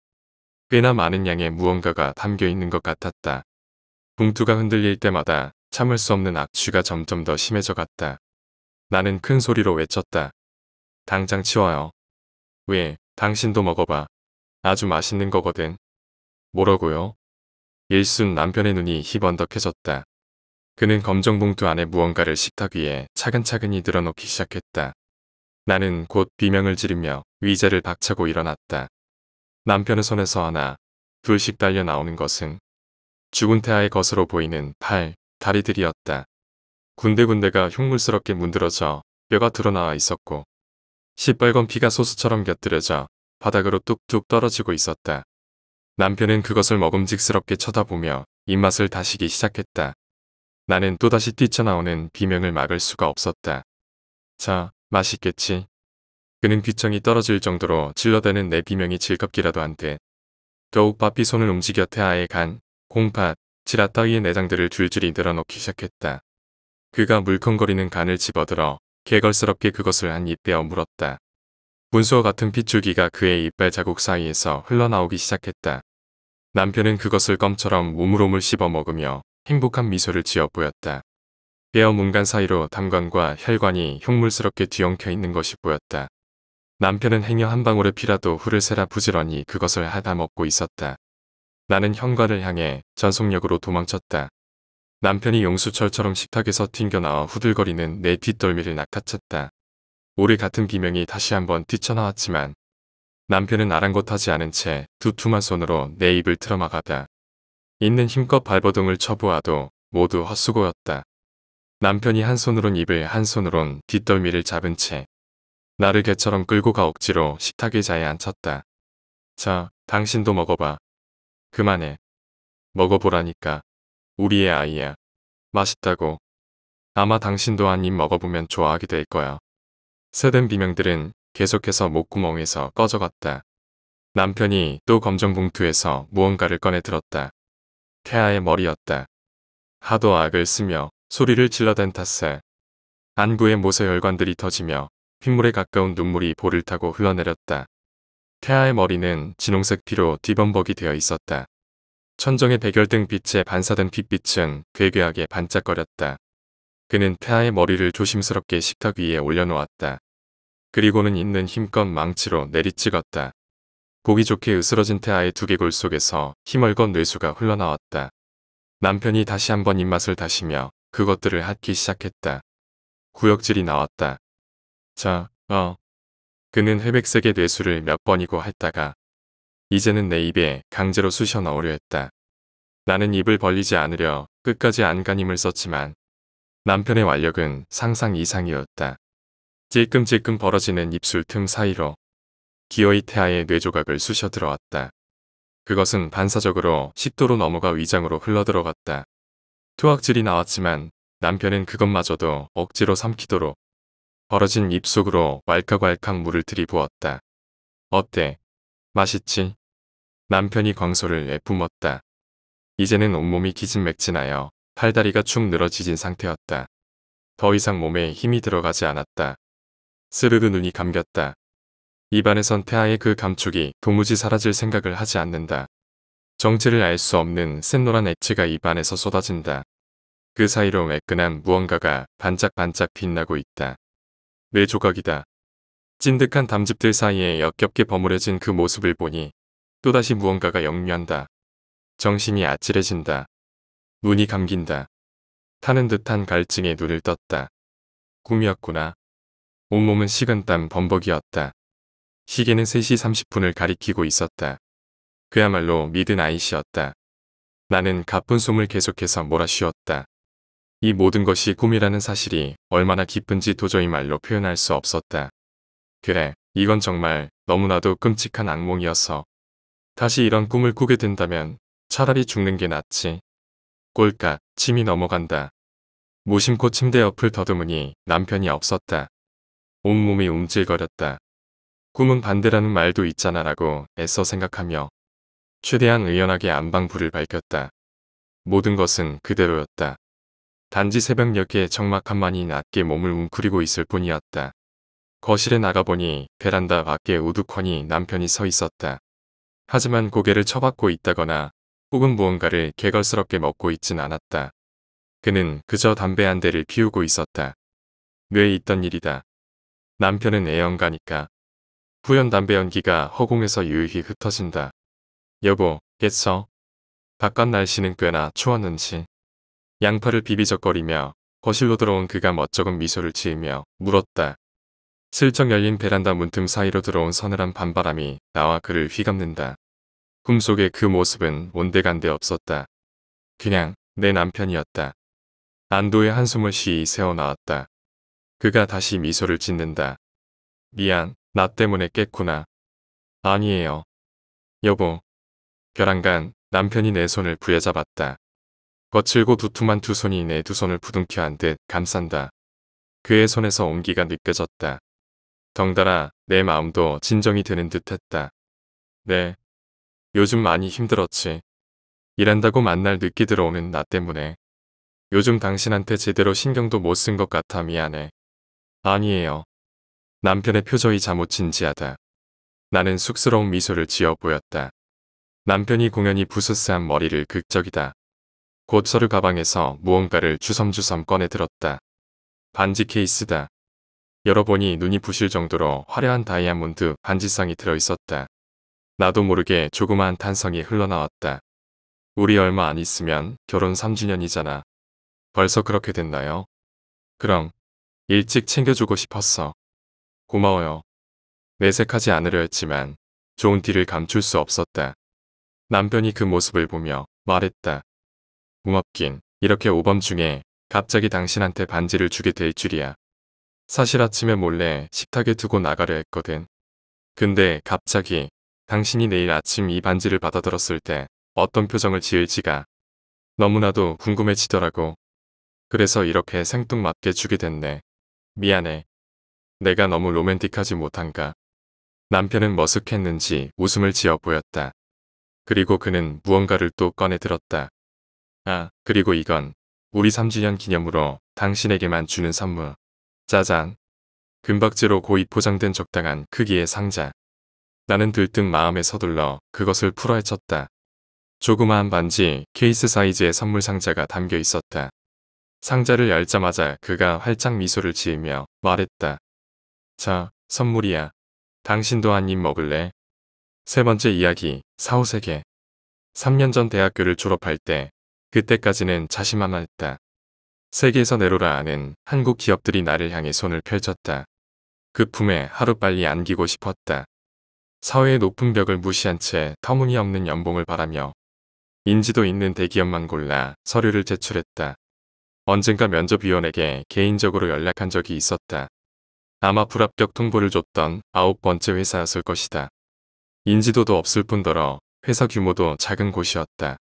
꽤나 많은 양의 무언가가 담겨 있는 것 같았다. 봉투가 흔들릴 때마다 참을 수 없는 악취가 점점 더 심해져 갔다. 나는 큰 소리로 외쳤다. 당장 치워요. 왜, 당신도 먹어봐. 아주 맛있는 거거든. 뭐라고요? 일순 남편의 눈이 희번덕해졌다. 그는 검정 봉투 안에 무언가를 식탁 위에 차근차근히 늘어놓기 시작했다. 나는 곧 비명을 지르며 위자를 박차고 일어났다. 남편의 손에서 하나, 둘씩 달려 나오는 것은 죽은 태아의 것으로 보이는 팔, 다리들이었다. 군데군데가 흉물스럽게 문드러져 뼈가 드러나와 있었고 시뻘건 피가 소스처럼 곁들여져 바닥으로 뚝뚝 떨어지고 있었다. 남편은 그것을 먹음직스럽게 쳐다보며 입맛을 다시기 시작했다. 나는 또다시 뛰쳐나오는 비명을 막을 수가 없었다. 자, 맛있겠지? 그는 귀청이 떨어질 정도로 질러대는 내 비명이 즐겁기라도 한듯 더욱 바삐 손을 움직여 태아의 간, 공팥, 지라 따위의 내장들을 줄줄이 늘어놓기 시작했다. 그가 물컹거리는 간을 집어들어 개걸스럽게 그것을 한 입 빼어 물었다. 분수와 같은 핏줄기가 그의 이빨 자국 사이에서 흘러나오기 시작했다. 남편은 그것을 껌처럼 우물우물 씹어 먹으며 행복한 미소를 지어 보였다. 뼈 문간 사이로 담관과 혈관이 흉물스럽게 뒤엉켜 있는 것이 보였다. 남편은 행여 한 방울의 피라도 후를 새라 부지런히 그것을 하다 먹고 있었다. 나는 현관을 향해 전속력으로 도망쳤다. 남편이 용수철처럼 식탁에서 튕겨나와 후들거리는 내 뒷덜미를 낚아챘다. 오래 같은 비명이 다시 한번 뛰쳐나왔지만 남편은 아랑곳하지 않은 채 두툼한 손으로 내 입을 틀어막아다. 있는 힘껏 발버둥을 쳐보아도 모두 헛수고였다. 남편이 한 손으론 입을 한 손으론 뒷덜미를 잡은 채 나를 개처럼 끌고 가 억지로 식탁 의자에 앉혔다. 자, 당신도 먹어봐. 그만해. 먹어보라니까. 우리의 아이야. 맛있다고. 아마 당신도 한 입 먹어보면 좋아하게 될 거야. 새된 비명들은 계속해서 목구멍에서 꺼져갔다. 남편이 또 검정 봉투에서 무언가를 꺼내 들었다. 태아의 머리였다. 하도 악을 쓰며 소리를 질러댄 탓에 안구의 모세혈관들이 터지며 핏물에 가까운 눈물이 볼을 타고 흘러내렸다. 태아의 머리는 진홍색 피로 뒤범벅이 되어 있었다. 천정의 백열등 빛에 반사된 핏빛은 괴괴하게 반짝거렸다. 그는 태아의 머리를 조심스럽게 식탁 위에 올려놓았다. 그리고는 있는 힘껏 망치로 내리찍었다. 보기 좋게 으스러진 태아의 두개골 속에서 힘얼건 뇌수가 흘러나왔다. 남편이 다시 한번 입맛을 다시며 그것들을 핥기 시작했다. 구역질이 나왔다. 자, 어. 그는 회백색의 뇌수를 몇 번이고 핥다가 이제는 내 입에 강제로 쑤셔 넣으려 했다. 나는 입을 벌리지 않으려 끝까지 안간힘을 썼지만 남편의 완력은 상상 이상이었다. 찔끔찔끔 벌어지는 입술 틈 사이로 기어이 태아의 뇌조각을 쑤셔 들어왔다. 그것은 반사적으로 식도로 넘어가 위장으로 흘러들어갔다. 투악질이 나왔지만 남편은 그것마저도 억지로 삼키도록 벌어진 입속으로 왈칵왈칵 물을 들이부었다. 어때? 맛있지? 남편이 광소를 내뿜었다. 이제는 온몸이 기진맥진하여 팔다리가 축 늘어지진 상태였다. 더 이상 몸에 힘이 들어가지 않았다. 스르르 눈이 감겼다. 입안에선 태아의 그 감촉이 도무지 사라질 생각을 하지 않는다. 정체를 알 수 없는 샛노란 액체가 입안에서 쏟아진다. 그 사이로 매끈한 무언가가 반짝반짝 빛나고 있다. 뇌 조각이다. 찐득한 담즙들 사이에 역겹게 버무려진 그 모습을 보니 또다시 무언가가 역류한다. 정신이 아찔해진다. 눈이 감긴다. 타는 듯한 갈증에 눈을 떴다. 꿈이었구나. 온몸은 식은땀 범벅이었다. 시계는 3시 30분을 가리키고 있었다. 그야말로 믿은 아이시였다. 나는 가쁜 숨을 계속해서 몰아쉬었다. 이 모든 것이 꿈이라는 사실이 얼마나 기쁜지 도저히 말로 표현할 수 없었다. 그래, 이건 정말 너무나도 끔찍한 악몽이어서 다시 이런 꿈을 꾸게 된다면 차라리 죽는 게 낫지. 꼴깍 침이 넘어간다. 무심코 침대 옆을 더듬으니 남편이 없었다. 온몸이 움찔거렸다. 꿈은 반대라는 말도 있잖아 라고 애써 생각하며 최대한 의연하게 안방불을 밝혔다. 모든 것은 그대로였다. 단지 새벽녘에 적막한만이 낮게 몸을 웅크리고 있을 뿐이었다. 거실에 나가보니 베란다 밖에 우두커니 남편이 서 있었다. 하지만 고개를 쳐박고 있다거나 혹은 무언가를 개걸스럽게 먹고 있진 않았다. 그는 그저 담배 한 대를 피우고 있었다. 뇌에 있던 일이다. 남편은 애연가니까. 후연 담배 연기가 허공에서 유유히 흩어진다. 여보, 깼어? 바깥 날씨는 꽤나 추웠는지. 양팔을 비비적거리며 거실로 들어온 그가 멋쩍은 미소를 지으며 물었다. 슬쩍 열린 베란다 문틈 사이로 들어온 서늘한 밤바람이 나와 그를 휘감는다. 꿈속의 그 모습은 온데간데 없었다. 그냥 내 남편이었다. 안도의 한숨을 쉬이 새어 나왔다. 그가 다시 미소를 짓는다. 미안, 나 때문에 깼구나. 아니에요. 여보. 벼랑간 남편이 내 손을 부여잡았다. 거칠고 두툼한 두 손이 내 두 손을 부둥켜 안듯 감싼다. 그의 손에서 온기가 느껴졌다. 덩달아 내 마음도 진정이 되는 듯 했다. 네. 요즘 많이 힘들었지. 일한다고 만날 늦게 들어오는 나 때문에. 요즘 당신한테 제대로 신경도 못 쓴 것 같아 미안해. 아니에요. 남편의 표정이 잠옷 진지하다. 나는 쑥스러운 미소를 지어 보였다. 남편이 공연히 부스스한 머리를 극적이다. 곧 서류 가방에서 무언가를 주섬주섬 꺼내 들었다. 반지 케이스다. 열어보니 눈이 부실 정도로 화려한 다이아몬드 반지상이 들어있었다. 나도 모르게 조그마한 탄성이 흘러나왔다. 우리 얼마 안 있으면 결혼 3주년이잖아. 벌써 그렇게 됐나요? 그럼 일찍 챙겨주고 싶었어. 고마워요. 내색하지 않으려 했지만 좋은 티를 감출 수 없었다. 남편이 그 모습을 보며 말했다. 고맙긴 이렇게 오밤 중에 갑자기 당신한테 반지를 주게 될 줄이야. 사실 아침에 몰래 식탁에 두고 나가려 했거든. 근데 갑자기 당신이 내일 아침 이 반지를 받아들었을 때 어떤 표정을 지을지가 너무나도 궁금해지더라고. 그래서 이렇게 생뚱맞게 주게 됐네. 미안해. 내가 너무 로맨틱하지 못한가. 남편은 머쓱했는지 웃음을 지어 보였다. 그리고 그는 무언가를 또 꺼내 들었다. 아, 그리고 이건 우리 3주년 기념으로 당신에게만 주는 선물. 짜잔. 금박지로 고이 포장된 적당한 크기의 상자. 나는 들뜬 마음에 서둘러 그것을 풀어헤쳤다. 조그마한 반지 케이스 사이즈의 선물 상자가 담겨 있었다. 상자를 열자마자 그가 활짝 미소를 지으며 말했다. 자, 선물이야. 당신도 한 입 먹을래? 세 번째 이야기, 사후세계. 3년 전 대학교를 졸업할 때, 그때까지는 자신만만했다. 세계에서 내로라 아는 한국 기업들이 나를 향해 손을 펼쳤다. 그 품에 하루빨리 안기고 싶었다. 사회의 높은 벽을 무시한 채 터무니없는 연봉을 바라며 인지도 있는 대기업만 골라 서류를 제출했다. 언젠가 면접위원에게 개인적으로 연락한 적이 있었다. 아마 불합격 통보를 줬던 아홉 번째 회사였을 것이다. 인지도도 없을 뿐더러 회사 규모도 작은 곳이었다.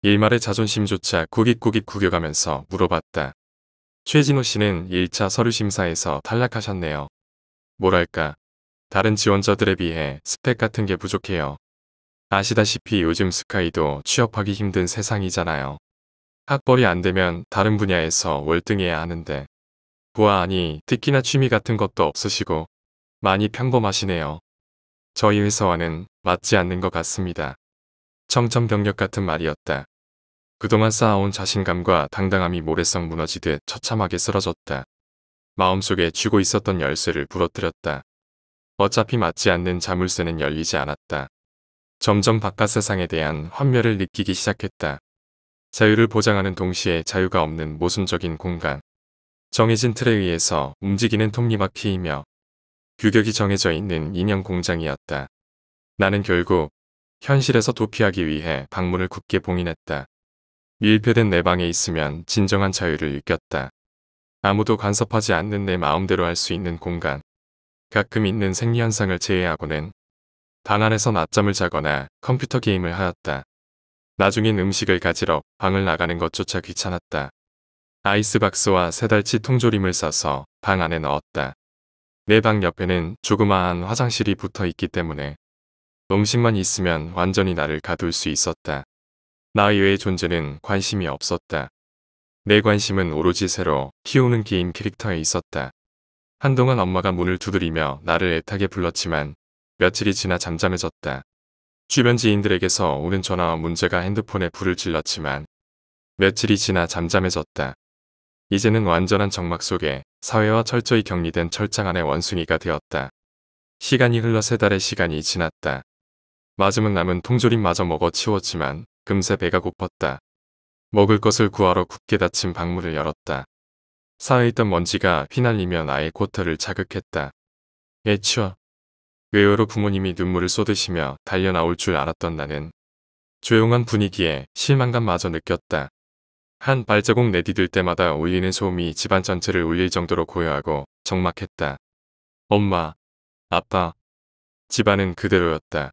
일말의 자존심조차 구깃구깃 구겨가면서 물어봤다. 최진호 씨는 1차 서류 심사에서 탈락하셨네요. 뭐랄까, 다른 지원자들에 비해 스펙 같은 게 부족해요. 아시다시피 요즘 스카이도 취업하기 힘든 세상이잖아요. 학벌이 안 되면 다른 분야에서 월등해야 하는데 보아하니 특히나 취미 같은 것도 없으시고 많이 평범하시네요. 저희 회사와는 맞지 않는 것 같습니다. 청천벽력 같은 말이었다. 그동안 쌓아온 자신감과 당당함이 모래성 무너지듯 처참하게 쓰러졌다. 마음속에 쥐고 있었던 열쇠를 부러뜨렸다. 어차피 맞지 않는 자물쇠는 열리지 않았다. 점점 바깥 세상에 대한 환멸을 느끼기 시작했다. 자유를 보장하는 동시에 자유가 없는 모순적인 공간. 정해진 틀에 의해서 움직이는 톱니바퀴이며 규격이 정해져 있는 인형 공장이었다. 나는 결국 현실에서 도피하기 위해 방문을 굳게 봉인했다. 밀폐된 내 방에 있으면 진정한 자유를 느꼈다. 아무도 간섭하지 않는 내 마음대로 할 수 있는 공간. 가끔 있는 생리현상을 제외하고는 방 안에서 낮잠을 자거나 컴퓨터 게임을 하였다. 나중엔 음식을 가지러 방을 나가는 것조차 귀찮았다. 아이스박스와 세 달치 통조림을 싸서 방 안에 넣었다. 내 방 옆에는 조그마한 화장실이 붙어 있기 때문에 음식만 있으면 완전히 나를 가둘 수 있었다. 나 외의 존재는 관심이 없었다. 내 관심은 오로지 새로 키우는 게임 캐릭터에 있었다. 한동안 엄마가 문을 두드리며 나를 애타게 불렀지만 며칠이 지나 잠잠해졌다. 주변 지인들에게서 오는 전화와 문제가 핸드폰에 불을 질렀지만 며칠이 지나 잠잠해졌다. 이제는 완전한 정막 속에 사회와 철저히 격리된 철장 안의 원숭이가 되었다. 시간이 흘러 세 달의 시간이 지났다. 맞으면 남은 통조림마저 먹어 치웠지만 금세 배가 고팠다. 먹을 것을 구하러 굳게 닫힌 방문을 열었다. 쌓여있던 먼지가 휘날리며 나의 고터를 자극했다. 애치워. 외로로 부모님이 눈물을 쏟으시며 달려나올 줄 알았던 나는 조용한 분위기에 실망감마저 느꼈다. 한 발자국 내디딜 때마다 울리는 소음이 집안 전체를 울릴 정도로 고요하고 적막했다. 엄마, 아빠, 집안은 그대로였다.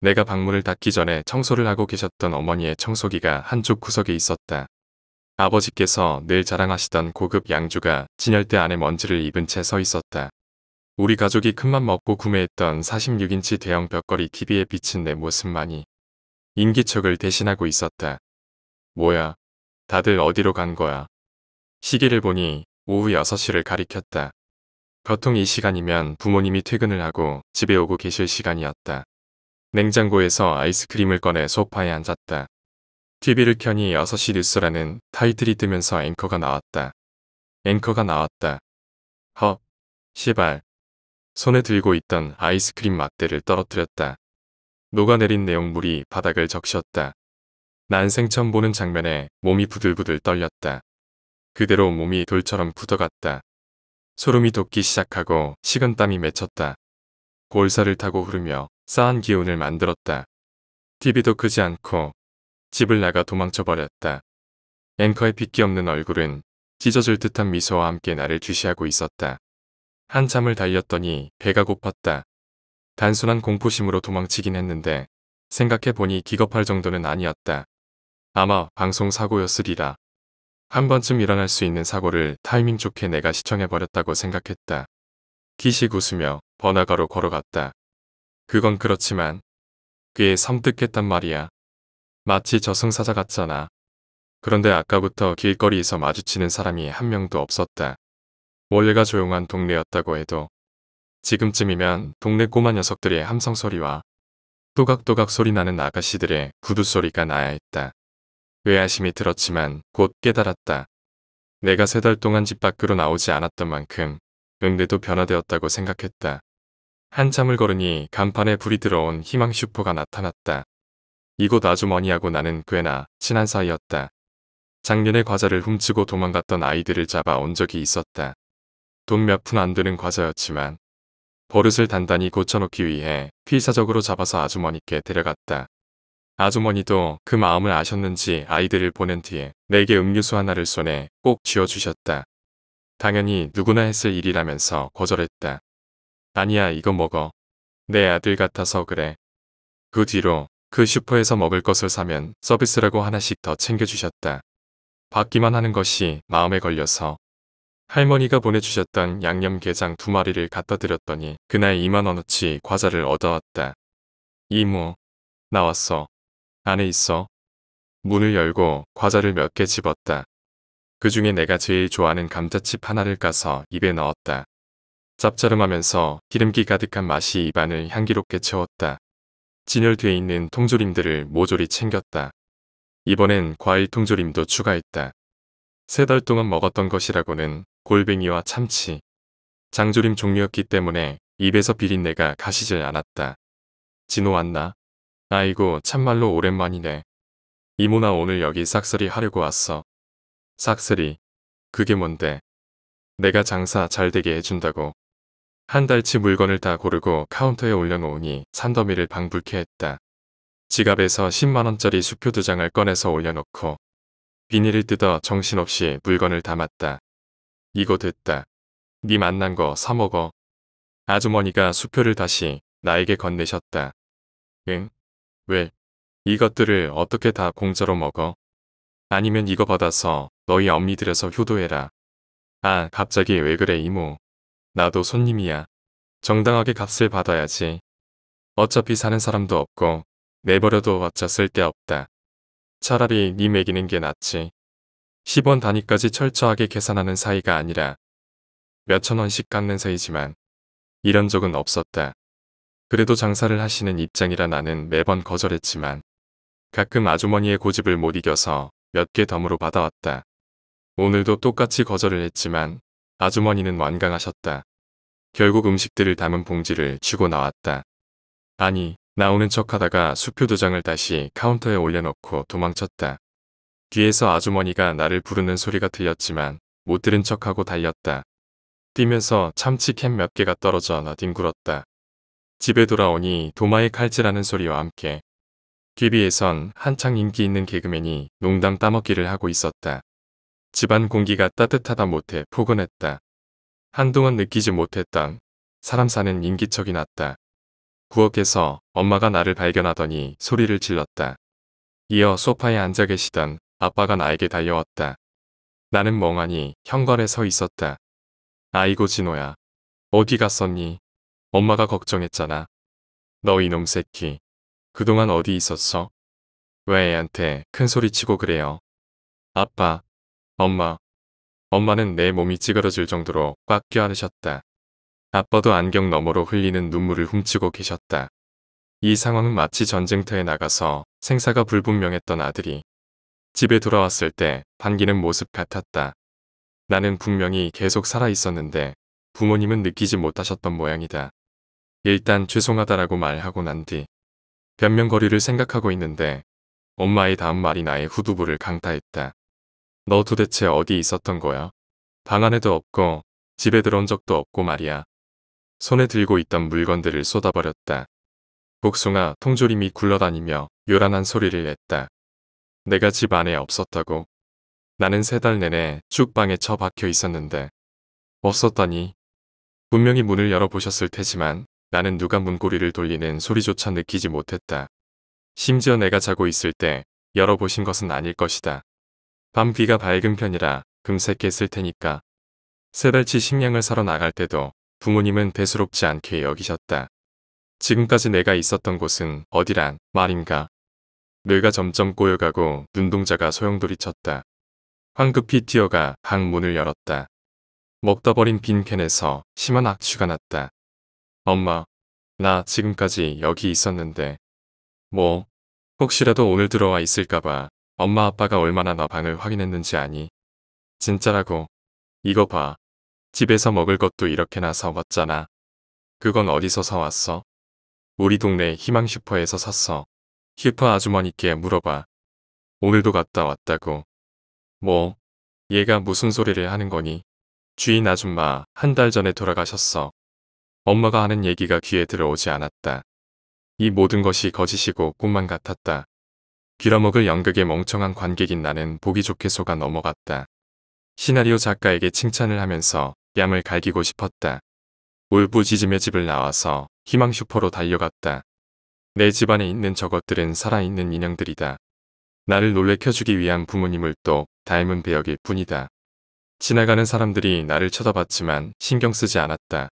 내가 방문을 닫기 전에 청소를 하고 계셨던 어머니의 청소기가 한쪽 구석에 있었다. 아버지께서 늘 자랑하시던 고급 양주가 진열대 안에 먼지를 입은 채 서 있었다. 우리 가족이 큰맘 먹고 구매했던 46인치 대형 벽걸이 TV에 비친 내 모습만이 인기척을 대신하고 있었다. 뭐야, 다들 어디로 간 거야? 시계를 보니 오후 6시를 가리켰다. 보통 이 시간이면 부모님이 퇴근을 하고 집에 오고 계실 시간이었다. 냉장고에서 아이스크림을 꺼내 소파에 앉았다. TV를 켜니 6시 뉴스라는 타이틀이 뜨면서 앵커가 나왔다. 앵커가 나왔다. 헉, 시발. 손에 들고 있던 아이스크림 막대를 떨어뜨렸다. 녹아내린 내용물이 바닥을 적셨다. 난생 처음 보는 장면에 몸이 부들부들 떨렸다. 그대로 몸이 돌처럼 굳어갔다. 소름이 돋기 시작하고 식은땀이 맺혔다. 골사를 타고 흐르며 싸한 기운을 만들었다. TV도 크지 않고 집을 나가 도망쳐버렸다. 앵커의 핏기 없는 얼굴은 찢어질 듯한 미소와 함께 나를 주시하고 있었다. 한참을 달렸더니 배가 고팠다. 단순한 공포심으로 도망치긴 했는데 생각해보니 기겁할 정도는 아니었다. 아마 방송 사고였으리라. 한 번쯤 일어날 수 있는 사고를 타이밍 좋게 내가 시청해버렸다고 생각했다. 기식 웃으며 번화가로 걸어갔다. 그건 그렇지만 꽤 섬뜩했단 말이야. 마치 저승사자 같잖아. 그런데 아까부터 길거리에서 마주치는 사람이 한 명도 없었다. 원래가 조용한 동네였다고 해도 지금쯤이면 동네 꼬마 녀석들의 함성 소리와 또각또각 소리 나는 아가씨들의 구두 소리가 나야 했다. 의아심이 들었지만 곧 깨달았다. 내가 세 달 동안 집 밖으로 나오지 않았던 만큼 동네도 변화되었다고 생각했다. 한참을 걸으니 간판에 불이 들어온 희망 슈퍼가 나타났다. 이곳 아주머니하고 나는 꽤나 친한 사이였다. 작년에 과자를 훔치고 도망갔던 아이들을 잡아 온 적이 있었다. 돈 몇 푼안 되는 과자였지만 버릇을 단단히 고쳐놓기 위해 필사적으로 잡아서 아주머니께 데려갔다. 아주머니도 그 마음을 아셨는지 아이들을 보낸 뒤에 내게 음료수 하나를 손에 꼭 쥐어주셨다. 당연히 누구나 했을 일이라면서 거절했다. 아니야 이거 먹어. 내 아들 같아서 그래. 그 뒤로 그 슈퍼에서 먹을 것을 사면 서비스라고 하나씩 더 챙겨주셨다. 받기만 하는 것이 마음에 걸려서 할머니가 보내주셨던 양념게장 두 마리를 갖다 드렸더니 그날 2만원어치 과자를 얻어왔다. 이모, 나왔어. 안에 있어. 문을 열고 과자를 몇 개 집었다. 그 중에 내가 제일 좋아하는 감자칩 하나를 까서 입에 넣었다. 짭짜름하면서 기름기 가득한 맛이 입안을 향기롭게 채웠다. 진열돼 있는 통조림들을 모조리 챙겼다. 이번엔 과일 통조림도 추가했다. 세 달 동안 먹었던 것이라고는 골뱅이와 참치, 장조림 종류였기 때문에 입에서 비린내가 가시질 않았다. 진호 왔나? 아이고 참말로 오랜만이네. 이모나 오늘 여기 싹쓸이 하려고 왔어. 싹쓸이. 그게 뭔데? 내가 장사 잘 되게 해준다고. 한 달치 물건을 다 고르고 카운터에 올려놓으니 산더미를 방불케 했다. 지갑에서 10만원짜리 수표 두 장을 꺼내서 올려놓고 비닐을 뜯어 정신없이 물건을 담았다. 이거 됐다. 네 만난 거 사먹어. 아주머니가 수표를 다시 나에게 건네셨다. 응? 왜? 이것들을 어떻게 다 공짜로 먹어? 아니면 이거 받아서 너희 엄니 들여서 효도해라. 아 갑자기 왜 그래 이모. 나도 손님이야. 정당하게 값을 받아야지. 어차피 사는 사람도 없고 내버려도 어차 쓸데없다. 차라리 네 먹이는 게 낫지. 10원 단위까지 철저하게 계산하는 사이가 아니라 몇천 원씩 깎는 사이지만 이런 적은 없었다. 그래도 장사를 하시는 입장이라 나는 매번 거절했지만 가끔 아주머니의 고집을 못 이겨서 몇 개 덤으로 받아왔다. 오늘도 똑같이 거절을 했지만 아주머니는 완강하셨다. 결국 음식들을 담은 봉지를 쥐고 나왔다. 아니 나오는 척하다가 수표 두 장을 다시 카운터에 올려놓고 도망쳤다. 뒤에서 아주머니가 나를 부르는 소리가 들렸지만 못 들은 척하고 달렸다. 뛰면서 참치캔 몇 개가 떨어져 나뒹굴었다. 집에 돌아오니 도마에 칼질하는 소리와 함께 귀비에선 한창 인기 있는 개그맨이 농담 따먹기를 하고 있었다. 집안 공기가 따뜻하다 못해 포근했다. 한동안 느끼지 못했던 사람 사는 인기척이 났다. 부엌에서 엄마가 나를 발견하더니 소리를 질렀다. 이어 소파에 앉아 계시던 아빠가 나에게 달려왔다. 나는 멍하니 현관에 서 있었다. 아이고 진호야. 어디 갔었니? 엄마가 걱정했잖아. 너 이놈 새끼. 그동안 어디 있었어? 왜 애한테 큰 소리 치고 그래요? 아빠, 엄마. 엄마는 내 몸이 찌그러질 정도로 꽉 껴안으셨다. 아빠도 안경 너머로 흘리는 눈물을 훔치고 계셨다. 이 상황은 마치 전쟁터에 나가서 생사가 불분명했던 아들이 집에 돌아왔을 때 반기는 모습 같았다. 나는 분명히 계속 살아 있었는데 부모님은 느끼지 못하셨던 모양이다. 일단 죄송하다라고 말하고 난 뒤 변명거리를 생각하고 있는데 엄마의 다음 말이 나의 후두부를 강타했다. 너 도대체 어디 있었던 거야? 방 안에도 없고 집에 들어온 적도 없고 말이야. 손에 들고 있던 물건들을 쏟아버렸다. 복숭아 통조림이 굴러다니며 요란한 소리를 냈다. 내가 집 안에 없었다고. 나는 세 달 내내 쭉 방에 처박혀 있었는데 없었다니. 분명히 문을 열어보셨을 테지만 나는 누가 문고리를 돌리는 소리조차 느끼지 못했다. 심지어 내가 자고 있을 때 열어보신 것은 아닐 것이다. 밤 귀가 밝은 편이라 금세 깼을 테니까. 세 달치 식량을 사러 나갈 때도 부모님은 대수롭지 않게 여기셨다. 지금까지 내가 있었던 곳은 어디란 말인가. 뇌가 점점 꼬여가고 눈동자가 소용돌이 쳤다. 황급히 뛰어가 방 문을 열었다. 먹다 버린 빈 캔에서 심한 악취가 났다. 엄마, 나 지금까지 여기 있었는데. 뭐, 혹시라도 오늘 들어와 있을까봐 엄마 아빠가 얼마나 나 방을 확인했는지 아니? 진짜라고. 이거 봐. 집에서 먹을 것도 이렇게나 사왔잖아. 그건 어디서 사왔어? 우리 동네 희망 슈퍼에서 샀어. 슈퍼 아주머니께 물어봐. 오늘도 갔다 왔다고. 뭐, 얘가 무슨 소리를 하는 거니? 주인 아줌마 한 달 전에 돌아가셨어. 엄마가 하는 얘기가 귀에 들어오지 않았다. 이 모든 것이 거짓이고 꿈만 같았다. 빌어먹을 연극의 멍청한 관객인 나는 보기 좋게 속아 넘어갔다. 시나리오 작가에게 칭찬을 하면서 뺨을 갈기고 싶었다. 울부짖으며 집을 나와서 희망 슈퍼로 달려갔다. 내 집안에 있는 저것들은 살아있는 인형들이다. 나를 놀래켜주기 위한 부모님을 또 닮은 배역일 뿐이다. 지나가는 사람들이 나를 쳐다봤지만 신경 쓰지 않았다.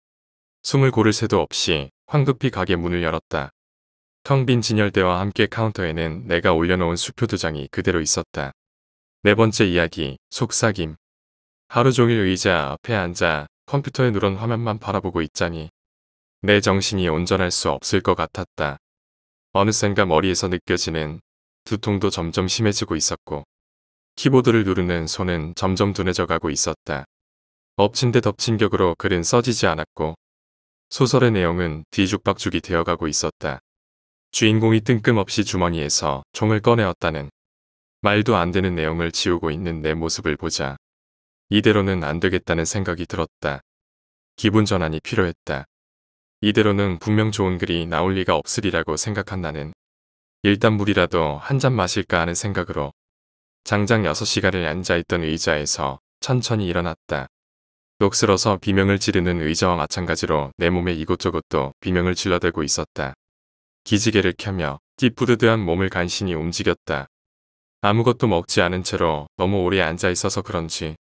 숨을 고를 새도 없이 황급히 가게 문을 열었다. 텅 빈 진열대와 함께 카운터에는 내가 올려놓은 수표 두 장이 그대로 있었다. 네 번째 이야기, 속삭임. 하루 종일 의자 앞에 앉아 컴퓨터에 누런 화면만 바라보고 있자니 내 정신이 온전할 수 없을 것 같았다. 어느샌가 머리에서 느껴지는 두통도 점점 심해지고 있었고 키보드를 누르는 손은 점점 둔해져 가고 있었다. 엎친 데 덮친 격으로 글은 써지지 않았고 소설의 내용은 뒤죽박죽이 되어가고 있었다. 주인공이 뜬금없이 주머니에서 총을 꺼내었다는 말도 안 되는 내용을 지우고 있는 내 모습을 보자 이대로는 안 되겠다는 생각이 들었다. 기분 전환이 필요했다. 이대로는 분명 좋은 글이 나올 리가 없으리라고 생각한 나는 일단 물이라도 한 잔 마실까 하는 생각으로 장장 6시간을 앉아있던 의자에서 천천히 일어났다. 녹슬어서 비명을 지르는 의자와 마찬가지로 내 몸에 이곳저곳도 비명을 질러대고 있었다. 기지개를 켜며 찌뿌드드한 몸을 간신히 움직였다. 아무것도 먹지 않은 채로 너무 오래 앉아 있어서 그런지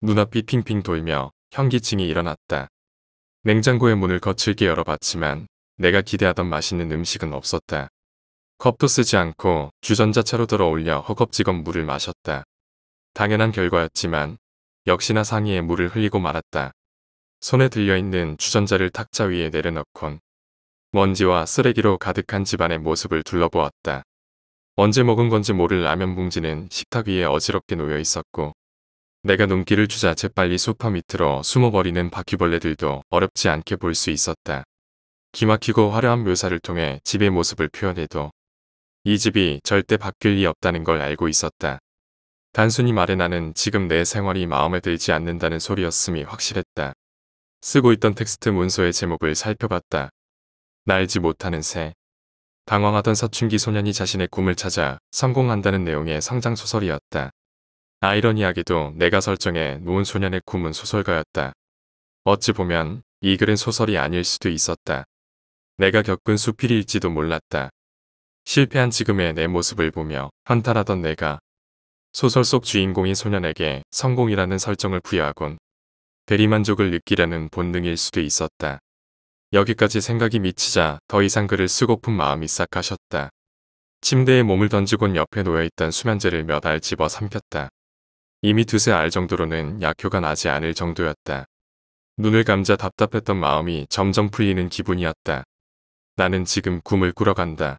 눈앞이 핑핑 돌며 현기증이 일어났다. 냉장고의 문을 거칠게 열어봤지만 내가 기대하던 맛있는 음식은 없었다. 컵도 쓰지 않고 주전자차로 들어 올려 허겁지겁 물을 마셨다. 당연한 결과였지만 역시나 상의에 물을 흘리고 말았다. 손에 들려있는 주전자를 탁자 위에 내려놓곤 먼지와 쓰레기로 가득한 집안의 모습을 둘러보았다. 언제 먹은 건지 모를 라면 봉지는 식탁 위에 어지럽게 놓여 있었고 내가 눈길을 주자 재빨리 소파 밑으로 숨어버리는 바퀴벌레들도 어렵지 않게 볼 수 있었다. 기막히고 화려한 묘사를 통해 집의 모습을 표현해도 이 집이 절대 바뀔 리 없다는 걸 알고 있었다. 단순히 말해 나는 지금 내 생활이 마음에 들지 않는다는 소리였음이 확실했다. 쓰고 있던 텍스트 문서의 제목을 살펴봤다. 날지 못하는 새. 당황하던 사춘기 소년이 자신의 꿈을 찾아 성공한다는 내용의 성장소설이었다. 아이러니하게도 내가 설정해 놓은 소년의 꿈은 소설가였다. 어찌 보면 이 글은 소설이 아닐 수도 있었다. 내가 겪은 수필일지도 몰랐다. 실패한 지금의 내 모습을 보며 한탄하던 내가 소설 속 주인공인 소년에게 성공이라는 설정을 부여하곤 대리만족을 느끼려는 본능일 수도 있었다. 여기까지 생각이 미치자 더 이상 글을 쓰고픈 마음이 싹 가셨다. 침대에 몸을 던지곤 옆에 놓여있던 수면제를 몇 알 집어 삼켰다. 이미 두세 알 정도로는 약효가 나지 않을 정도였다. 눈을 감자 답답했던 마음이 점점 풀리는 기분이었다. 나는 지금 꿈을 꾸러 간다.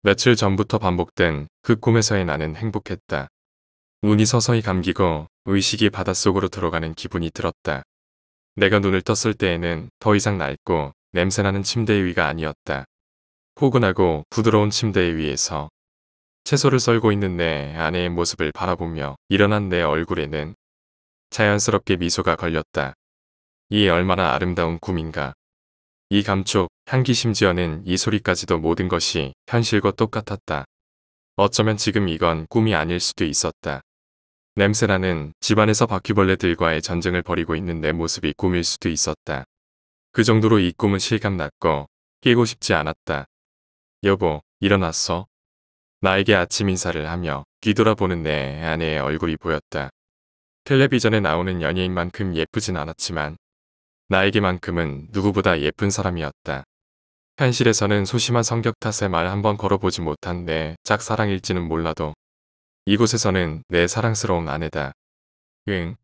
며칠 전부터 반복된 그 꿈에서의 나는 행복했다. 눈이 서서히 감기고 의식이 바닷속으로 들어가는 기분이 들었다. 내가 눈을 떴을 때에는 더 이상 낡고 냄새나는 침대 위가 아니었다. 포근하고 부드러운 침대 위에서 채소를 썰고 있는 내 아내의 모습을 바라보며 일어난 내 얼굴에는 자연스럽게 미소가 걸렸다. 이 얼마나 아름다운 꿈인가. 이 감촉, 향기 심지어는 이 소리까지도 모든 것이 현실과 똑같았다. 어쩌면 지금 이건 꿈이 아닐 수도 있었다. 냄새나는 집안에서 바퀴벌레들과의 전쟁을 벌이고 있는 내 모습이 꿈일 수도 있었다. 그 정도로 이 꿈은 실감났고 깨고 싶지 않았다. 여보, 일어났어? 나에게 아침 인사를 하며 뒤돌아보는 내 아내의 얼굴이 보였다. 텔레비전에 나오는 연예인만큼 예쁘진 않았지만 나에게만큼은 누구보다 예쁜 사람이었다. 현실에서는 소심한 성격 탓에 말 한번 걸어보지 못한 내 짝사랑일지는 몰라도 이곳에서는 내 사랑스러운 아내다. 응.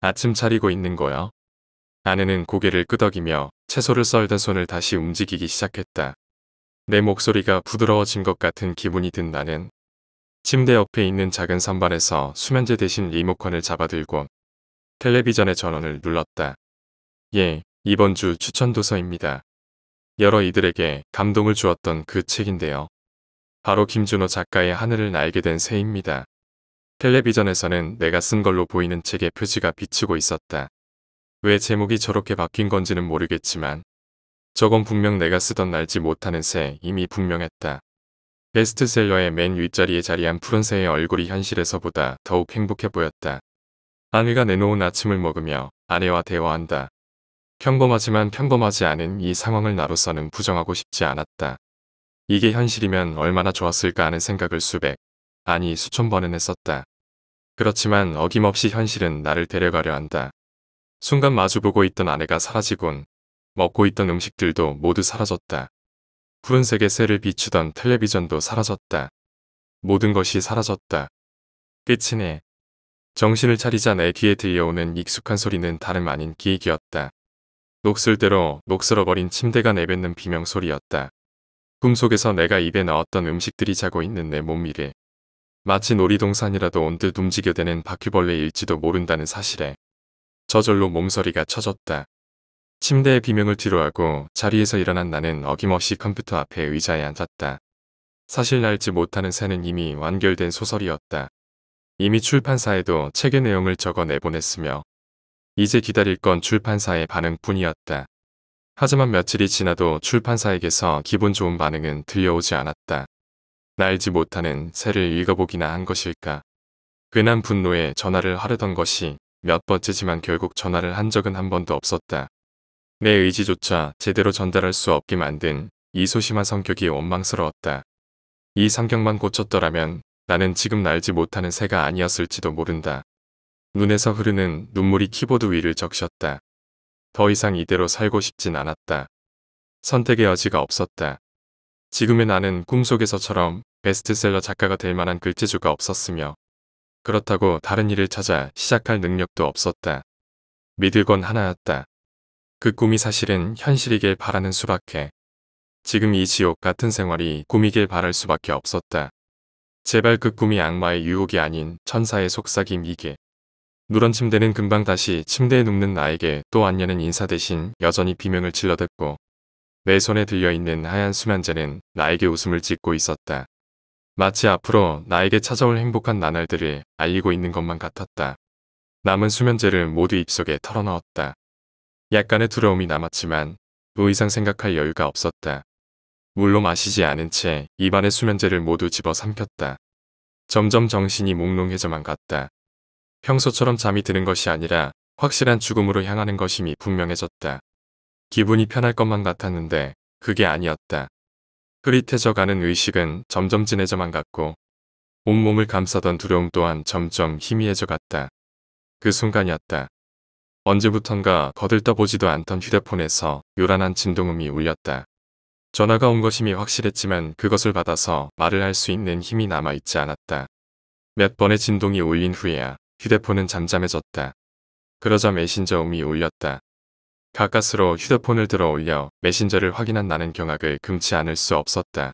아침 차리고 있는 거야. 아내는 고개를 끄덕이며 채소를 썰던 손을 다시 움직이기 시작했다. 내 목소리가 부드러워진 것 같은 기분이 든 나는 침대 옆에 있는 작은 선반에서 수면제 대신 리모컨을 잡아들고 텔레비전의 전원을 눌렀다. 예, 이번 주 추천 도서입니다. 여러 이들에게 감동을 주었던 그 책인데요. 바로 김준호 작가의 하늘을 날게 된 새입니다. 텔레비전에서는 내가 쓴 걸로 보이는 책의 표지가 비치고 있었다. 왜 제목이 저렇게 바뀐 건지는 모르겠지만 저건 분명 내가 쓰던 날지 못하는 새 이미 분명했다. 베스트셀러의 맨 윗자리에 자리한 푸른 새의 얼굴이 현실에서 보다 더욱 행복해 보였다. 아내가 내놓은 아침을 먹으며 아내와 대화한다. 평범하지만 평범하지 않은 이 상황을 나로서는 부정하고 싶지 않았다. 이게 현실이면 얼마나 좋았을까 하는 생각을 수백, 아니 수천 번은 했었다. 그렇지만 어김없이 현실은 나를 데려가려 한다. 순간 마주보고 있던 아내가 사라지곤 먹고 있던 음식들도 모두 사라졌다. 푸른색의 새를 비추던 텔레비전도 사라졌다. 모든 것이 사라졌다. 끝이네. 정신을 차리자 내 귀에 들려오는 익숙한 소리는 다름 아닌 기익이었다. 녹슬대로 녹슬어버린 침대가 내뱉는 비명소리였다. 꿈속에서 내가 입에 넣었던 음식들이 자고 있는 내 몸 위를 마치 놀이동산이라도 온 듯 움직여대는 바퀴벌레일지도 모른다는 사실에 저절로 몸서리가 쳐졌다. 침대의 비명을 뒤로하고 자리에서 일어난 나는 어김없이 컴퓨터 앞에 의자에 앉았다. 사실 날지 못하는 새는 이미 완결된 소설이었다. 이미 출판사에도 책의 내용을 적어 내보냈으며 이제 기다릴 건 출판사의 반응뿐이었다. 하지만 며칠이 지나도 출판사에게서 기분 좋은 반응은 들려오지 않았다. 날지 못하는 새를 읽어보기나 한 것일까. 괜한 분노에 전화를 하려던 것이 몇 번째지만 결국 전화를 한 적은 한 번도 없었다. 내 의지조차 제대로 전달할 수 없게 만든 이 소심한 성격이 원망스러웠다. 이 성격만 고쳤더라면 나는 지금 날지 못하는 새가 아니었을지도 모른다. 눈에서 흐르는 눈물이 키보드 위를 적셨다. 더 이상 이대로 살고 싶진 않았다. 선택의 여지가 없었다. 지금의 나는 꿈속에서처럼 베스트셀러 작가가 될 만한 글재주가 없었으며 그렇다고 다른 일을 찾아 시작할 능력도 없었다. 믿을 건 하나였다. 그 꿈이 사실은 현실이길 바라는 수밖에. 지금 이 지옥 같은 생활이 꿈이길 바랄 수밖에 없었다. 제발 그 꿈이 악마의 유혹이 아닌 천사의 속삭임이길. 누런 침대는 금방 다시 침대에 눕는 나에게 또 안녕은 인사 대신 여전히 비명을 질러댔고 내 손에 들려있는 하얀 수면제는 나에게 웃음을 짓고 있었다. 마치 앞으로 나에게 찾아올 행복한 나날들을 알리고 있는 것만 같았다. 남은 수면제를 모두 입속에 털어넣었다. 약간의 두려움이 남았지만 더 이상 생각할 여유가 없었다. 물로 마시지 않은 채 입안에 수면제를 모두 집어 삼켰다. 점점 정신이 몽롱해져만 갔다. 평소처럼 잠이 드는 것이 아니라 확실한 죽음으로 향하는 것임이 분명해졌다. 기분이 편할 것만 같았는데 그게 아니었다. 흐릿해져가는 의식은 점점 진해져만 갔고 온몸을 감싸던 두려움 또한 점점 희미해져 갔다. 그 순간이었다. 언제부턴가 거들떠보지도 않던 휴대폰에서 요란한 진동음이 울렸다. 전화가 온 것임이 확실했지만 그것을 받아서 말을 할 수 있는 힘이 남아있지 않았다. 몇 번의 진동이 울린 후에야 휴대폰은 잠잠해졌다. 그러자 메신저음이 울렸다. 가까스로 휴대폰을 들어 올려 메신저를 확인한 나는 경악을 금치 않을 수 없었다.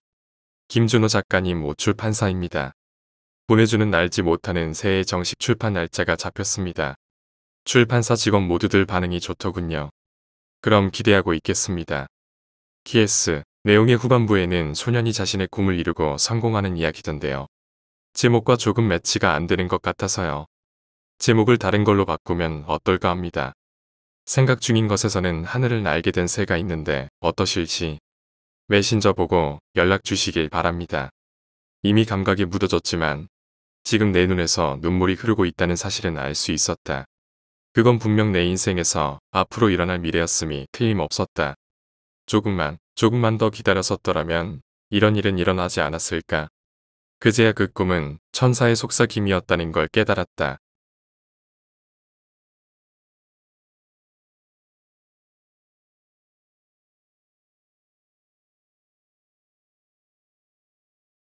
김준호 작가님 모 출판사입니다. 보내주는 날지 못하는 새해 정식 출판 날짜가 잡혔습니다. 출판사 직원 모두들 반응이 좋더군요. 그럼 기대하고 있겠습니다. PS 내용의 후반부에는 소년이 자신의 꿈을 이루고 성공하는 이야기던데요. 제목과 조금 매치가 안 되는 것 같아서요. 제목을 다른 걸로 바꾸면 어떨까 합니다. 생각 중인 것에서는 하늘을 날게 된 새가 있는데 어떠실지 메신저 보고 연락 주시길 바랍니다. 이미 감각이 묻어졌지만 지금 내 눈에서 눈물이 흐르고 있다는 사실은 알 수 있었다. 그건 분명 내 인생에서 앞으로 일어날 미래였음이 틀림없었다. 조금만, 조금만 더 기다렸었더라면 이런 일은 일어나지 않았을까. 그제야 그 꿈은 천사의 속삭임이었다는 걸 깨달았다.